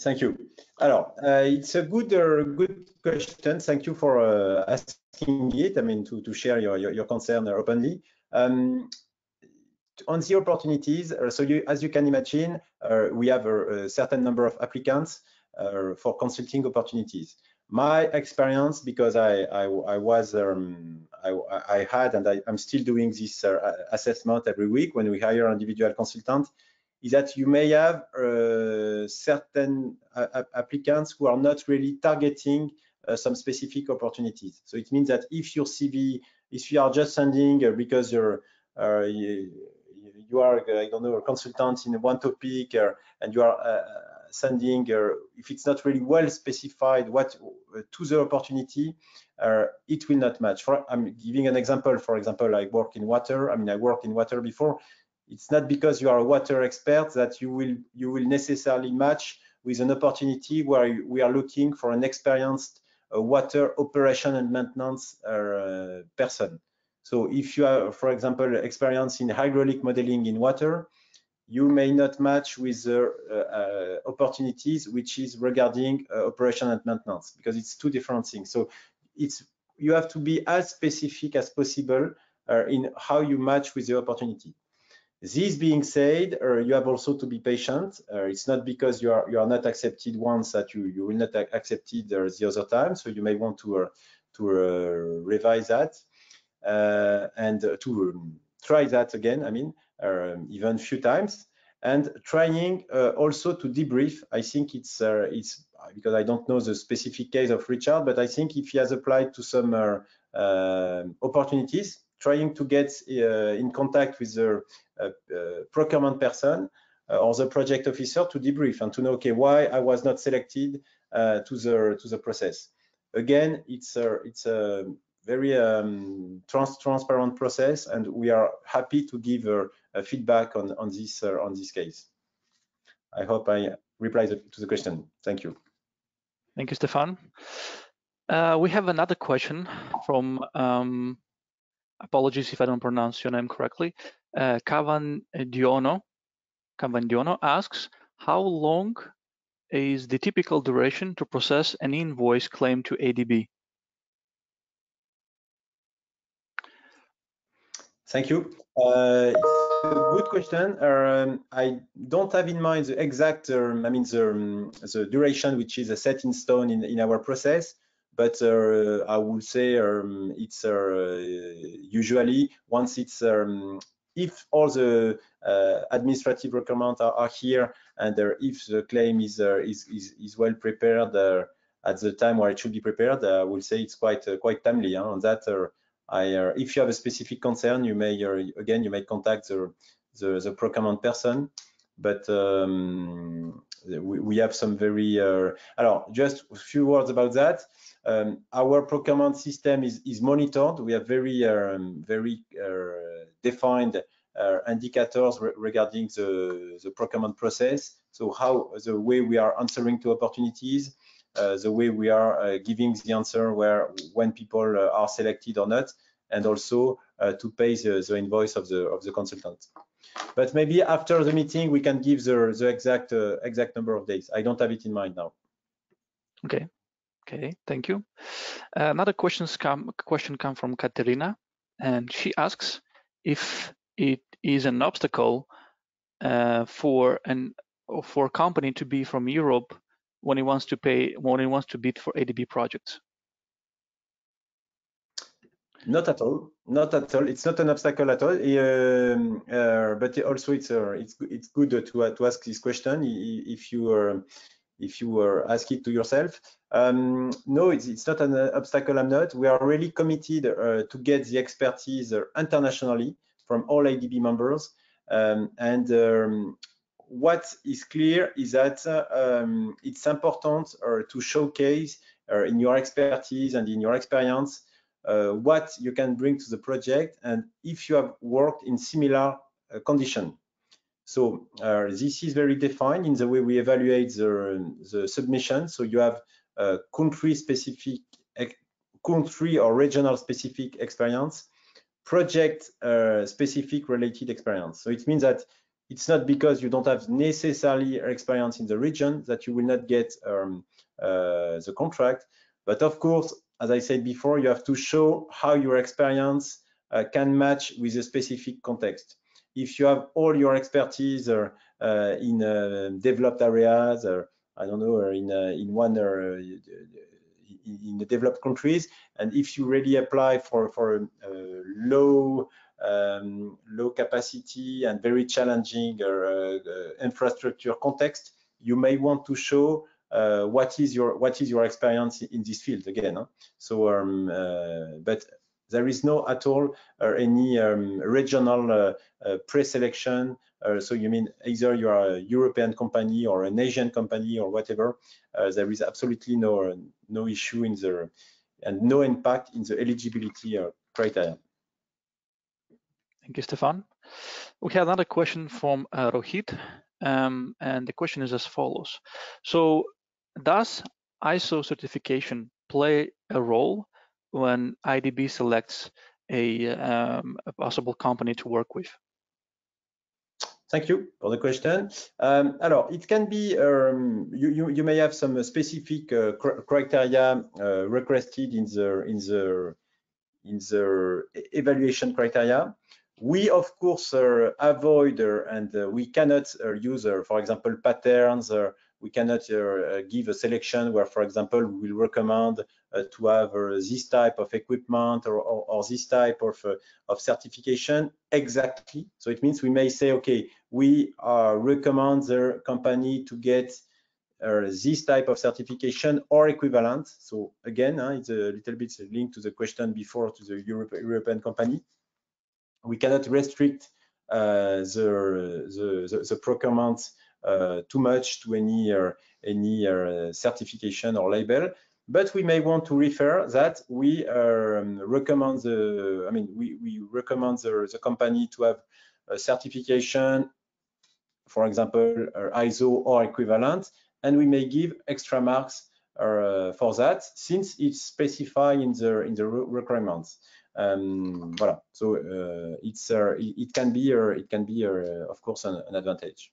Thank you. Alors, uh, it's a good uh, good question. Thank you for uh, asking it. I mean, to, to share your, your, your concern openly. Um, on the opportunities, uh, so you, as you can imagine, uh, we have a, a, certain number of applicants uh, for consulting opportunities. My experience, because I, I, I was, um, I, I, had and I, am still doing this assessment every week when we hire individual consultant, is that you may have uh, certain uh, applicants who are not really targeting uh, some specific opportunities. So it means that if your CV, if you are just sending uh, because you're uh, you, you, are I don't know a consultant in one topic uh, and you are sending if it's not really well specified what to the opportunity, it will not match. For, I'm giving an example. For example, I work in water. I mean, I worked in water before it's not because you are a water expert that you will you will necessarily match with an opportunity where we are looking for an experienced uh, water operation and maintenance uh, person. So if you have, for example, experience in hydraulic modeling in water, you may not match with the uh, uh, opportunities which is regarding uh, operation and maintenance because it's two different things. So it's you have to be as specific as possible uh, in how you match with the opportunity. This being said, uh, you have also to be patient. Uh, it's not because you are you are not accepted once that you you will not accepted uh, the other time. So you may want to uh, to uh, revise that uh, and to um, try that again. I mean, even a few times and trying also to debrief. I think it's it's because I don't know the specific case of Richard, but I think if he has applied to some opportunities, trying to get in contact with the procurement person uh, or the project officer to debrief and to know, okay, why I was not selected uh, to the to the process. Again, it's a it's a very um, trans transparent process, and we are happy to give feedback on on this uh, on this case. I hope I replied to the question. Thank you. Thank you, Stefan. Uh, we have another question from um, apologies if I don't pronounce your name correctly. Uh, Kavan Diono, Kavan Diono asks, how long is the typical duration to process an invoice claim to ADB? Thank you. Uh, good question. Um, I don't have in mind the exact, um, I mean, the, um, the duration, which is a set in stone in, in our process but uh, I would say um, it's uh, usually once it's um, if all the uh, administrative requirements are, are, here and if the claim is, is, is, is well prepared at the time where it should be prepared, I would say it's quite quite timely huh? on that. I, if you have a specific concern, you may again you may contact the the, the procurement person but um, we, we, have some very uh, alors just a few words about that um, our procurement system is, is monitored. We have very, um, very uh, defined uh, indicators re regarding the, the procurement process. So how the way we are answering to opportunities, uh, the way we are uh, giving the answer where when people uh, are selected or not, and also to pay the, the, invoice of the of the consultant. But maybe after the meeting we can give the the exact exact number of days. I don't have it in mind now. Okay, Okay, thank you. Uh, another questions come question come from Katerina, and she asks if it is an obstacle uh, for an for a company to be from Europe when he wants to pay when he wants to bid for ADB projects. Not at all. Not at all. It's not an obstacle at all. Um, uh, but also, it's uh, it's it's good to to ask this question if you are if you were ask it to yourself. Um, no, it's, it's, not an obstacle. I'm not. We are really committed uh, to get the expertise uh, internationally from all ADB members. Um, and um, what is clear is that uh, um, it's important uh, to showcase uh, in your expertise and in your experience uh, what you can bring to the project and if you have worked in similar condition so uh, this is very defined in the way we evaluate the, the submission. So you have a country specific, country or regional specific experience, project uh, specific related experience. So it means that it's not because you don't have necessarily experience in the region that you will not get um, uh, the contract. But of course, as I said before, you have to show how your experience uh, can match with a specific context. If you have all your expertise uh, uh, in uh, developed areas, or I don't know, or in in one or in the developed countries, and if you really apply for for low um, low capacity and very challenging infrastructure context, you may want to show uh, what is your what is your experience in this field again huh? so um, uh, but there is no at all uh, any um, regional uh, uh, pre-selection. so you mean either you are a European company or an Asian company or whatever. there is absolutely no no issue in the and no impact in the eligibility criteria. Thank you, Stefan. We have another question from uh, Rohit, um, and the question is as follows. So, does ISO certification play a role when ADB selects a, um, a possible company to work with? Thank you for the question. Um, alors, it can be, um, you, you, you, may have some specific uh, criteria uh, requested in the, in, the, in the evaluation criteria. We, of course, uh, avoid uh, and uh, we cannot uh, use, for example, patterns. We cannot give a selection where, for example, we will recommend to have this type of equipment or, or, or this type of, of certification exactly. So it means we may say, okay, we recommend the company to get uh, this type of certification or equivalent. So again, uh, it's a little bit linked to the question before to the Europe, European company we cannot restrict uh, the, the, the, the, procurement uh, too much to any, uh, any certification or label but we may want to refer that we um, recommend the, I mean, we, we recommend the, the company to have a certification, for example, ISO or equivalent, and we may give extra marks uh, for that since it's specified in the in the requirements. Um, voilà. So uh, it's uh, it can be uh, it can be of course an, an, advantage.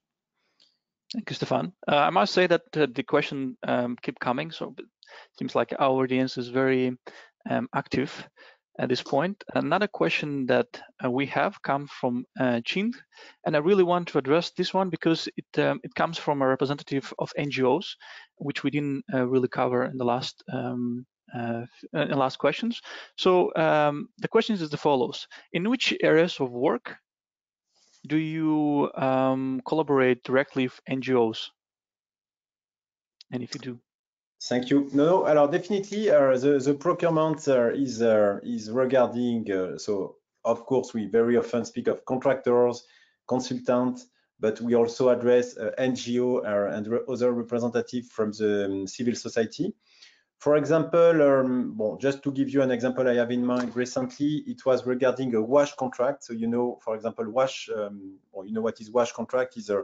Thank you, Stefan. I must say that the question um, keep coming. So it seems like our audience is very um, active at this point. Another question that uh, we have come from uh, Chin, and I really want to address this one because it um, it comes from a representative of NGOs, which we didn't uh, really cover in the last um, uh, uh, last questions. So um, the question is the follows: In which areas of work do you um, collaborate directly with NGOs? And if you do. Thank you. No, no. alors definitely uh, the, the procurement uh, is uh, is regarding. Uh, so of course we very often speak of contractors, consultants, but we also address NGO and other representatives from the um, civil society. For example, um, just to give you an example I have in mind recently, it was regarding a WASH contract. So you know, for example, WASH, um, or you know what is WASH contract is a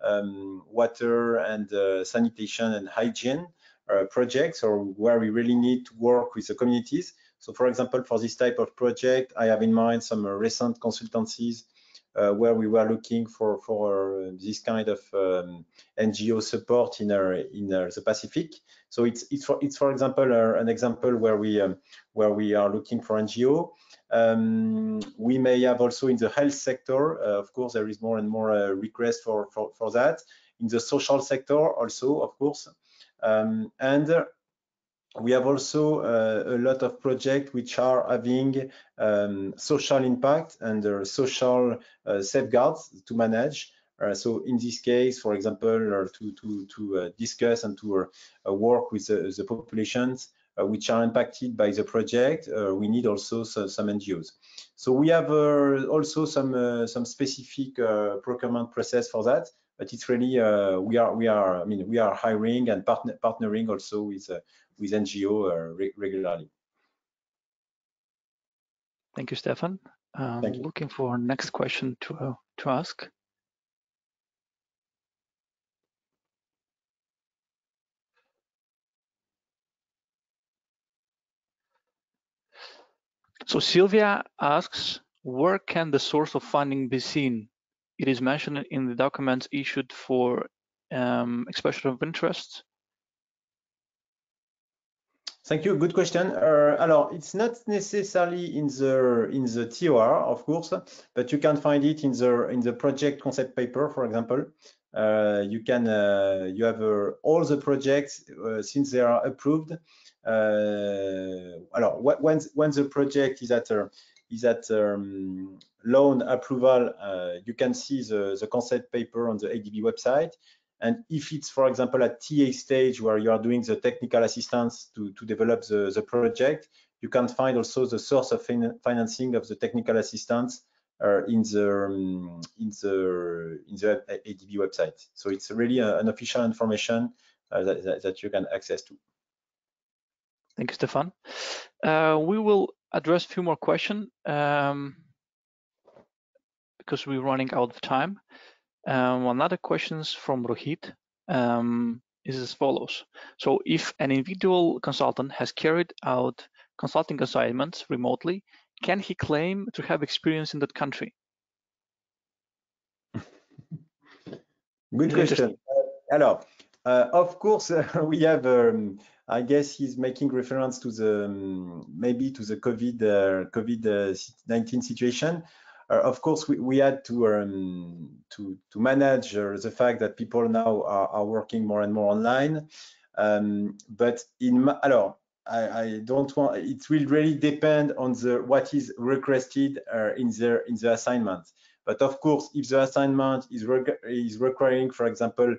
um, water and uh, sanitation and hygiene uh, projects or where we really need to work with the communities. So for example, for this type of project, I have in mind some uh, recent consultancies where we were looking for for uh, this kind of um, NGO support in our, in our, the Pacific. So it's it's for it's for example uh, an example where we um, where we are looking for NGO. Um, we may have also in the health sector. Uh, of course, there is more and more uh, request for, for for that. In the social sector also, of course, um, and we have also uh, a lot of projects which are having um, social impact and uh, social uh, safeguards to manage. Uh, so in this case, for example, uh, to, to, to uh, discuss and to work with the, the populations which are impacted by the project, we need also so, some NGOs. So we have also some some specific procurement process for that, but it's really we are we are I mean we are hiring and partner, partnering also with with NGO uh, re regularly. Thank you, Stefan. Um, Thank you. Looking for next question to uh, to ask. So Sylvia asks, where can the source of funding be seen? It is mentioned in the documents issued for um, expression of interest Thank you. Good question. Uh, alors, it's not necessarily in the in the TOR, of course, but you can find it in the in the project concept paper, for example. Uh, you can uh, you have uh, all the projects uh, since they are approved. Uh, alors, when when the project is at is at um, loan approval, you can see the the concept paper on the ADB website. And if it's, for example, at TA stage where you are doing the technical assistance to, to develop the, the project, you can find also the source of fin financing of the technical assistance uh, in the um, in the in the ADB website. So it's really a, an official information uh, that, that, that, you can access to. Thank you, Stefan. Uh, we will address a few more questions um, because we're running out of time. Um, another questions from Rohit um, is as follows. So if an individual consultant has carried out consulting assignments remotely can he claim to have experience in that country? <laughs> Good question. Uh, alors, uh, of course, uh, <laughs> we have. Um, I guess he's making reference to the um, maybe to the COVID uh, COVID nineteen situation. Uh, of course, we, we had to um, to to manage uh, the fact that people now are, are working more and more online. Um, but in alors, I, I, don't want. It will really depend on the what is requested in the in the assignment. But of course, if the assignment is, is requiring, for example,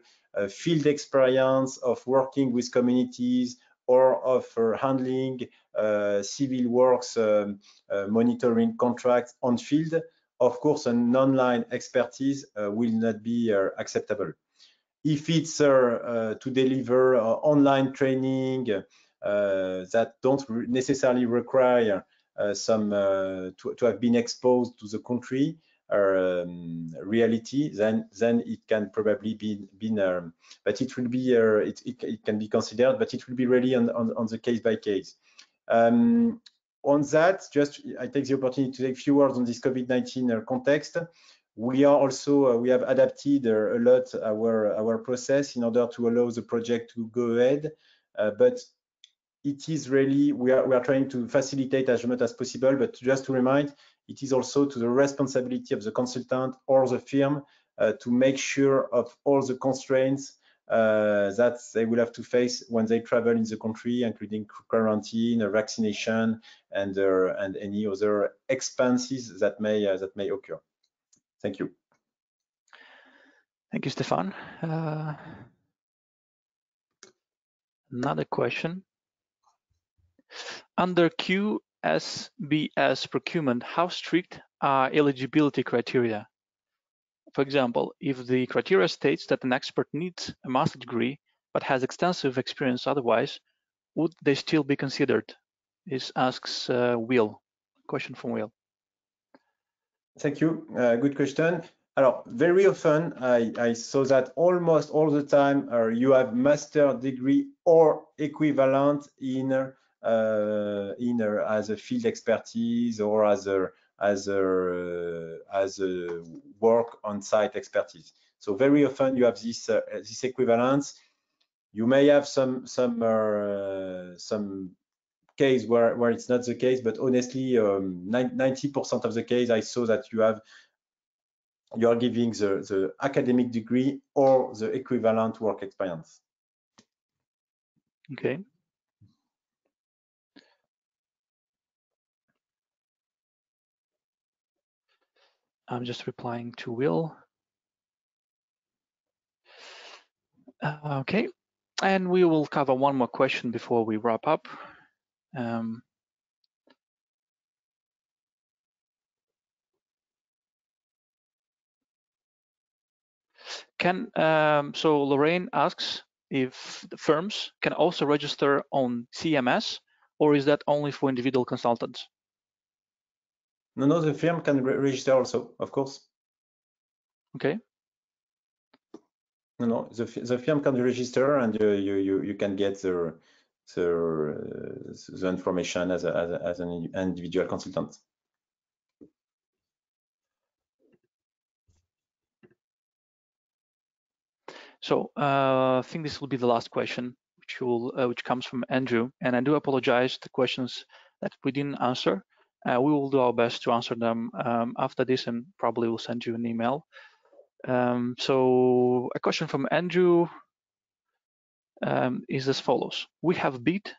field experience of working with communities or of uh, handling uh, civil works um, uh, monitoring contracts on field, of course, an online expertise will not be acceptable. If it's to deliver online training that don't necessarily require some to, to have been exposed to the country, um, reality, then then it can probably be been, um, but it will be uh, it, it, it can be considered, but it will be really on on, on the case by case. Um, on that, just I take the opportunity to take a few words on this COVID-19 uh, context. We are also uh, we have adapted uh, a lot our our process in order to allow the project to go ahead, but it is really we are we are trying to facilitate as much as possible. But just to remind, it is also to the responsibility of the consultant or the firm uh, to make sure of all the constraints that they will have to face when they travel in the country, including quarantine, vaccination, and uh, and any other expenses that may uh, that may occur. Thank you. Thank you, Stefan. Uh, another question. Under Q SBS procurement, how strict are eligibility criteria? For example, if the criteria states that an expert needs a master's degree but has extensive experience otherwise, would they still be considered? This asks uh, Will. Question from Will. Thank you. Uh, good question. Alors, very often I, I, saw that almost all the time uh, you have master degree or equivalent in uh, in as a field expertise or as a as a as a work on site expertise. So very often you have this uh, this equivalence. You may have some some uh, some case where where it's not the case, but honestly, 90% um, of the case I saw that you have you are giving the the academic degree or the equivalent work experience. Okay. I'm just replying to Will. Okay, and we will cover one more question before we wrap up. Um, can um, so Lorraine asks if firms can also register on CMS, or is that only for individual consultants? No, no, the firm can re register also, of course. Okay. No, no, the, the firm can register and you, you, you can get the, the, the information as, a, as, a, as an individual consultant. So uh, I think this will be the last question, which will uh, which comes from Andrew, and I do apologize the questions that we didn't answer. Uh, we will do our best to answer them um, after this and probably will send you an email. Um, so a question from Andrew um, is as follows. We have bid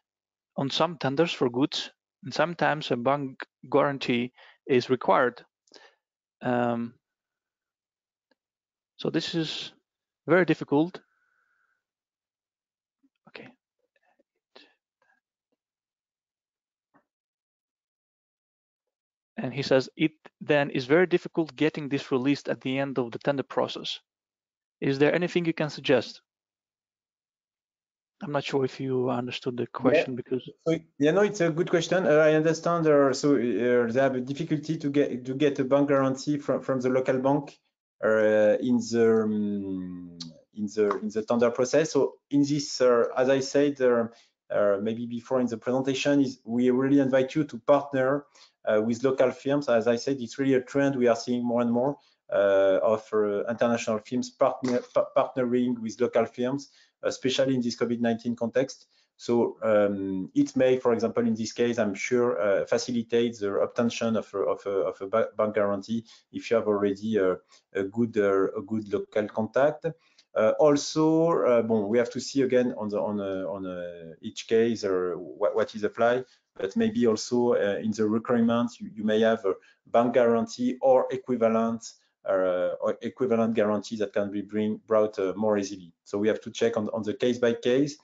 on some tenders for goods and sometimes a bank guarantee is required. Um, so this is very difficult And he says it then is very difficult getting this released at the end of the tender process. Is there anything you can suggest? I'm not sure if you understood the question yeah. because. Yeah, no, it's a good question. Uh, I understand. Uh, so uh, they have a difficulty to get to get a bank guarantee from from the local bank uh, in the um, in the in the tender process. So in this, uh, as I said, uh, uh, maybe before in the presentation is we really invite you to partner with local firms. As I said, it's really a trend we are seeing more and more uh, of uh, international firms partner, partnering with local firms, especially in this COVID-19 context. So um, it may, for example, in this case, I'm sure, uh, facilitate the obtention of a, of, of a, bank guarantee if you have already a, a good uh, a good local contact. Uh, also, uh, bon, we have to see again on the on a, on each case or what, what is applied, but maybe also uh, in the requirements you, you, may have a bank guarantee or equivalent uh, or equivalent guarantee that can be bring, brought uh, more easily. So we have to check on, on the case by case.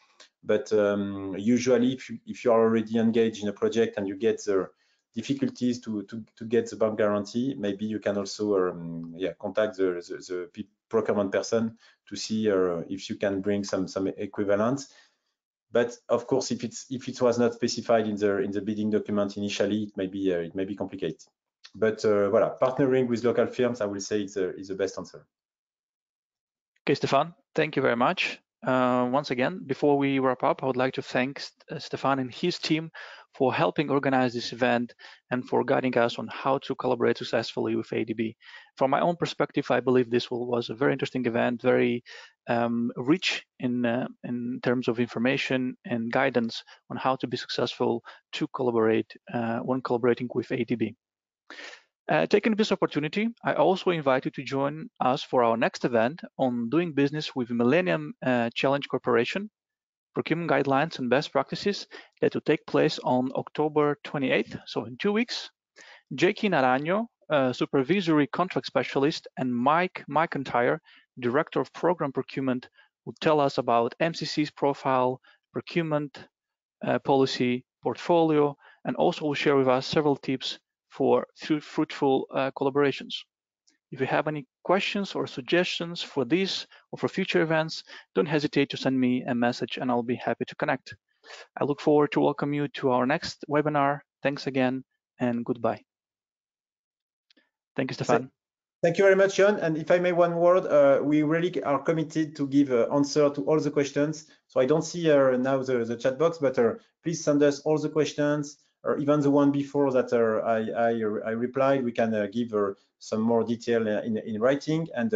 But um, usually, if you if you are already engaged in a project and you get the difficulties to to, to get the bank guarantee, maybe you can also um, yeah contact the, the, the procurement person to see uh, if you can bring some some equivalents. But of course, if it's if it was not specified in the in the bidding document initially, it may be uh, it may be complicated. But uh, voilà, partnering with local firms, I will say is, a, is the best answer. Okay, Stefan, thank you very much. Uh, once again, before we wrap up, I would like to thank uh, Stefan and his team for helping organize this event and for guiding us on how to collaborate successfully with ADB. From my own perspective, I believe this was a very interesting event, very um, rich in, uh, in terms of information and guidance on how to be successful to collaborate uh, when collaborating with ADB. Uh, taking this opportunity, I also invite you to join us for our next event on doing business with Millennium uh, Challenge Corporation, procurement guidelines and best practices that will take place on October 28th, so in two weeks. J.K. Naranjo, supervisory contract specialist, and Mike McIntyre, director of program procurement, will tell us about MCC's profile, procurement uh, policy, portfolio, and also will share with us several tips for fruitful uh, collaborations. If you have any questions or suggestions for this or for future events, don't hesitate to send me a message and I'll be happy to connect. I look forward to welcome you to our next webinar. Thanks again and goodbye. Thank you, Stefan. Thank you very much, John. And if I may one word, uh, we really are committed to give uh, answer to all the questions. So I don't see uh, now the, the chat box, but uh, please send us all the questions or even the one before that uh, I, I, I, replied, we can uh, give uh, some more detail in, in writing. And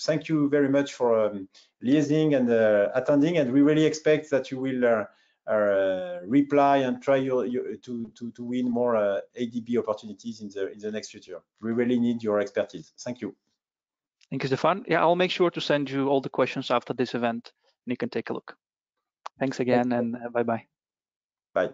thank you very much for um, liaising and attending. And we really expect that you will uh, reply and try your, your, to, to, to win more uh, ADB opportunities in the in the next future. We really need your expertise. Thank you. Thank you, Stefan. Yeah, I'll make sure to send you all the questions after this event, and you can take a look. Thanks again, and uh, bye-bye. Bye.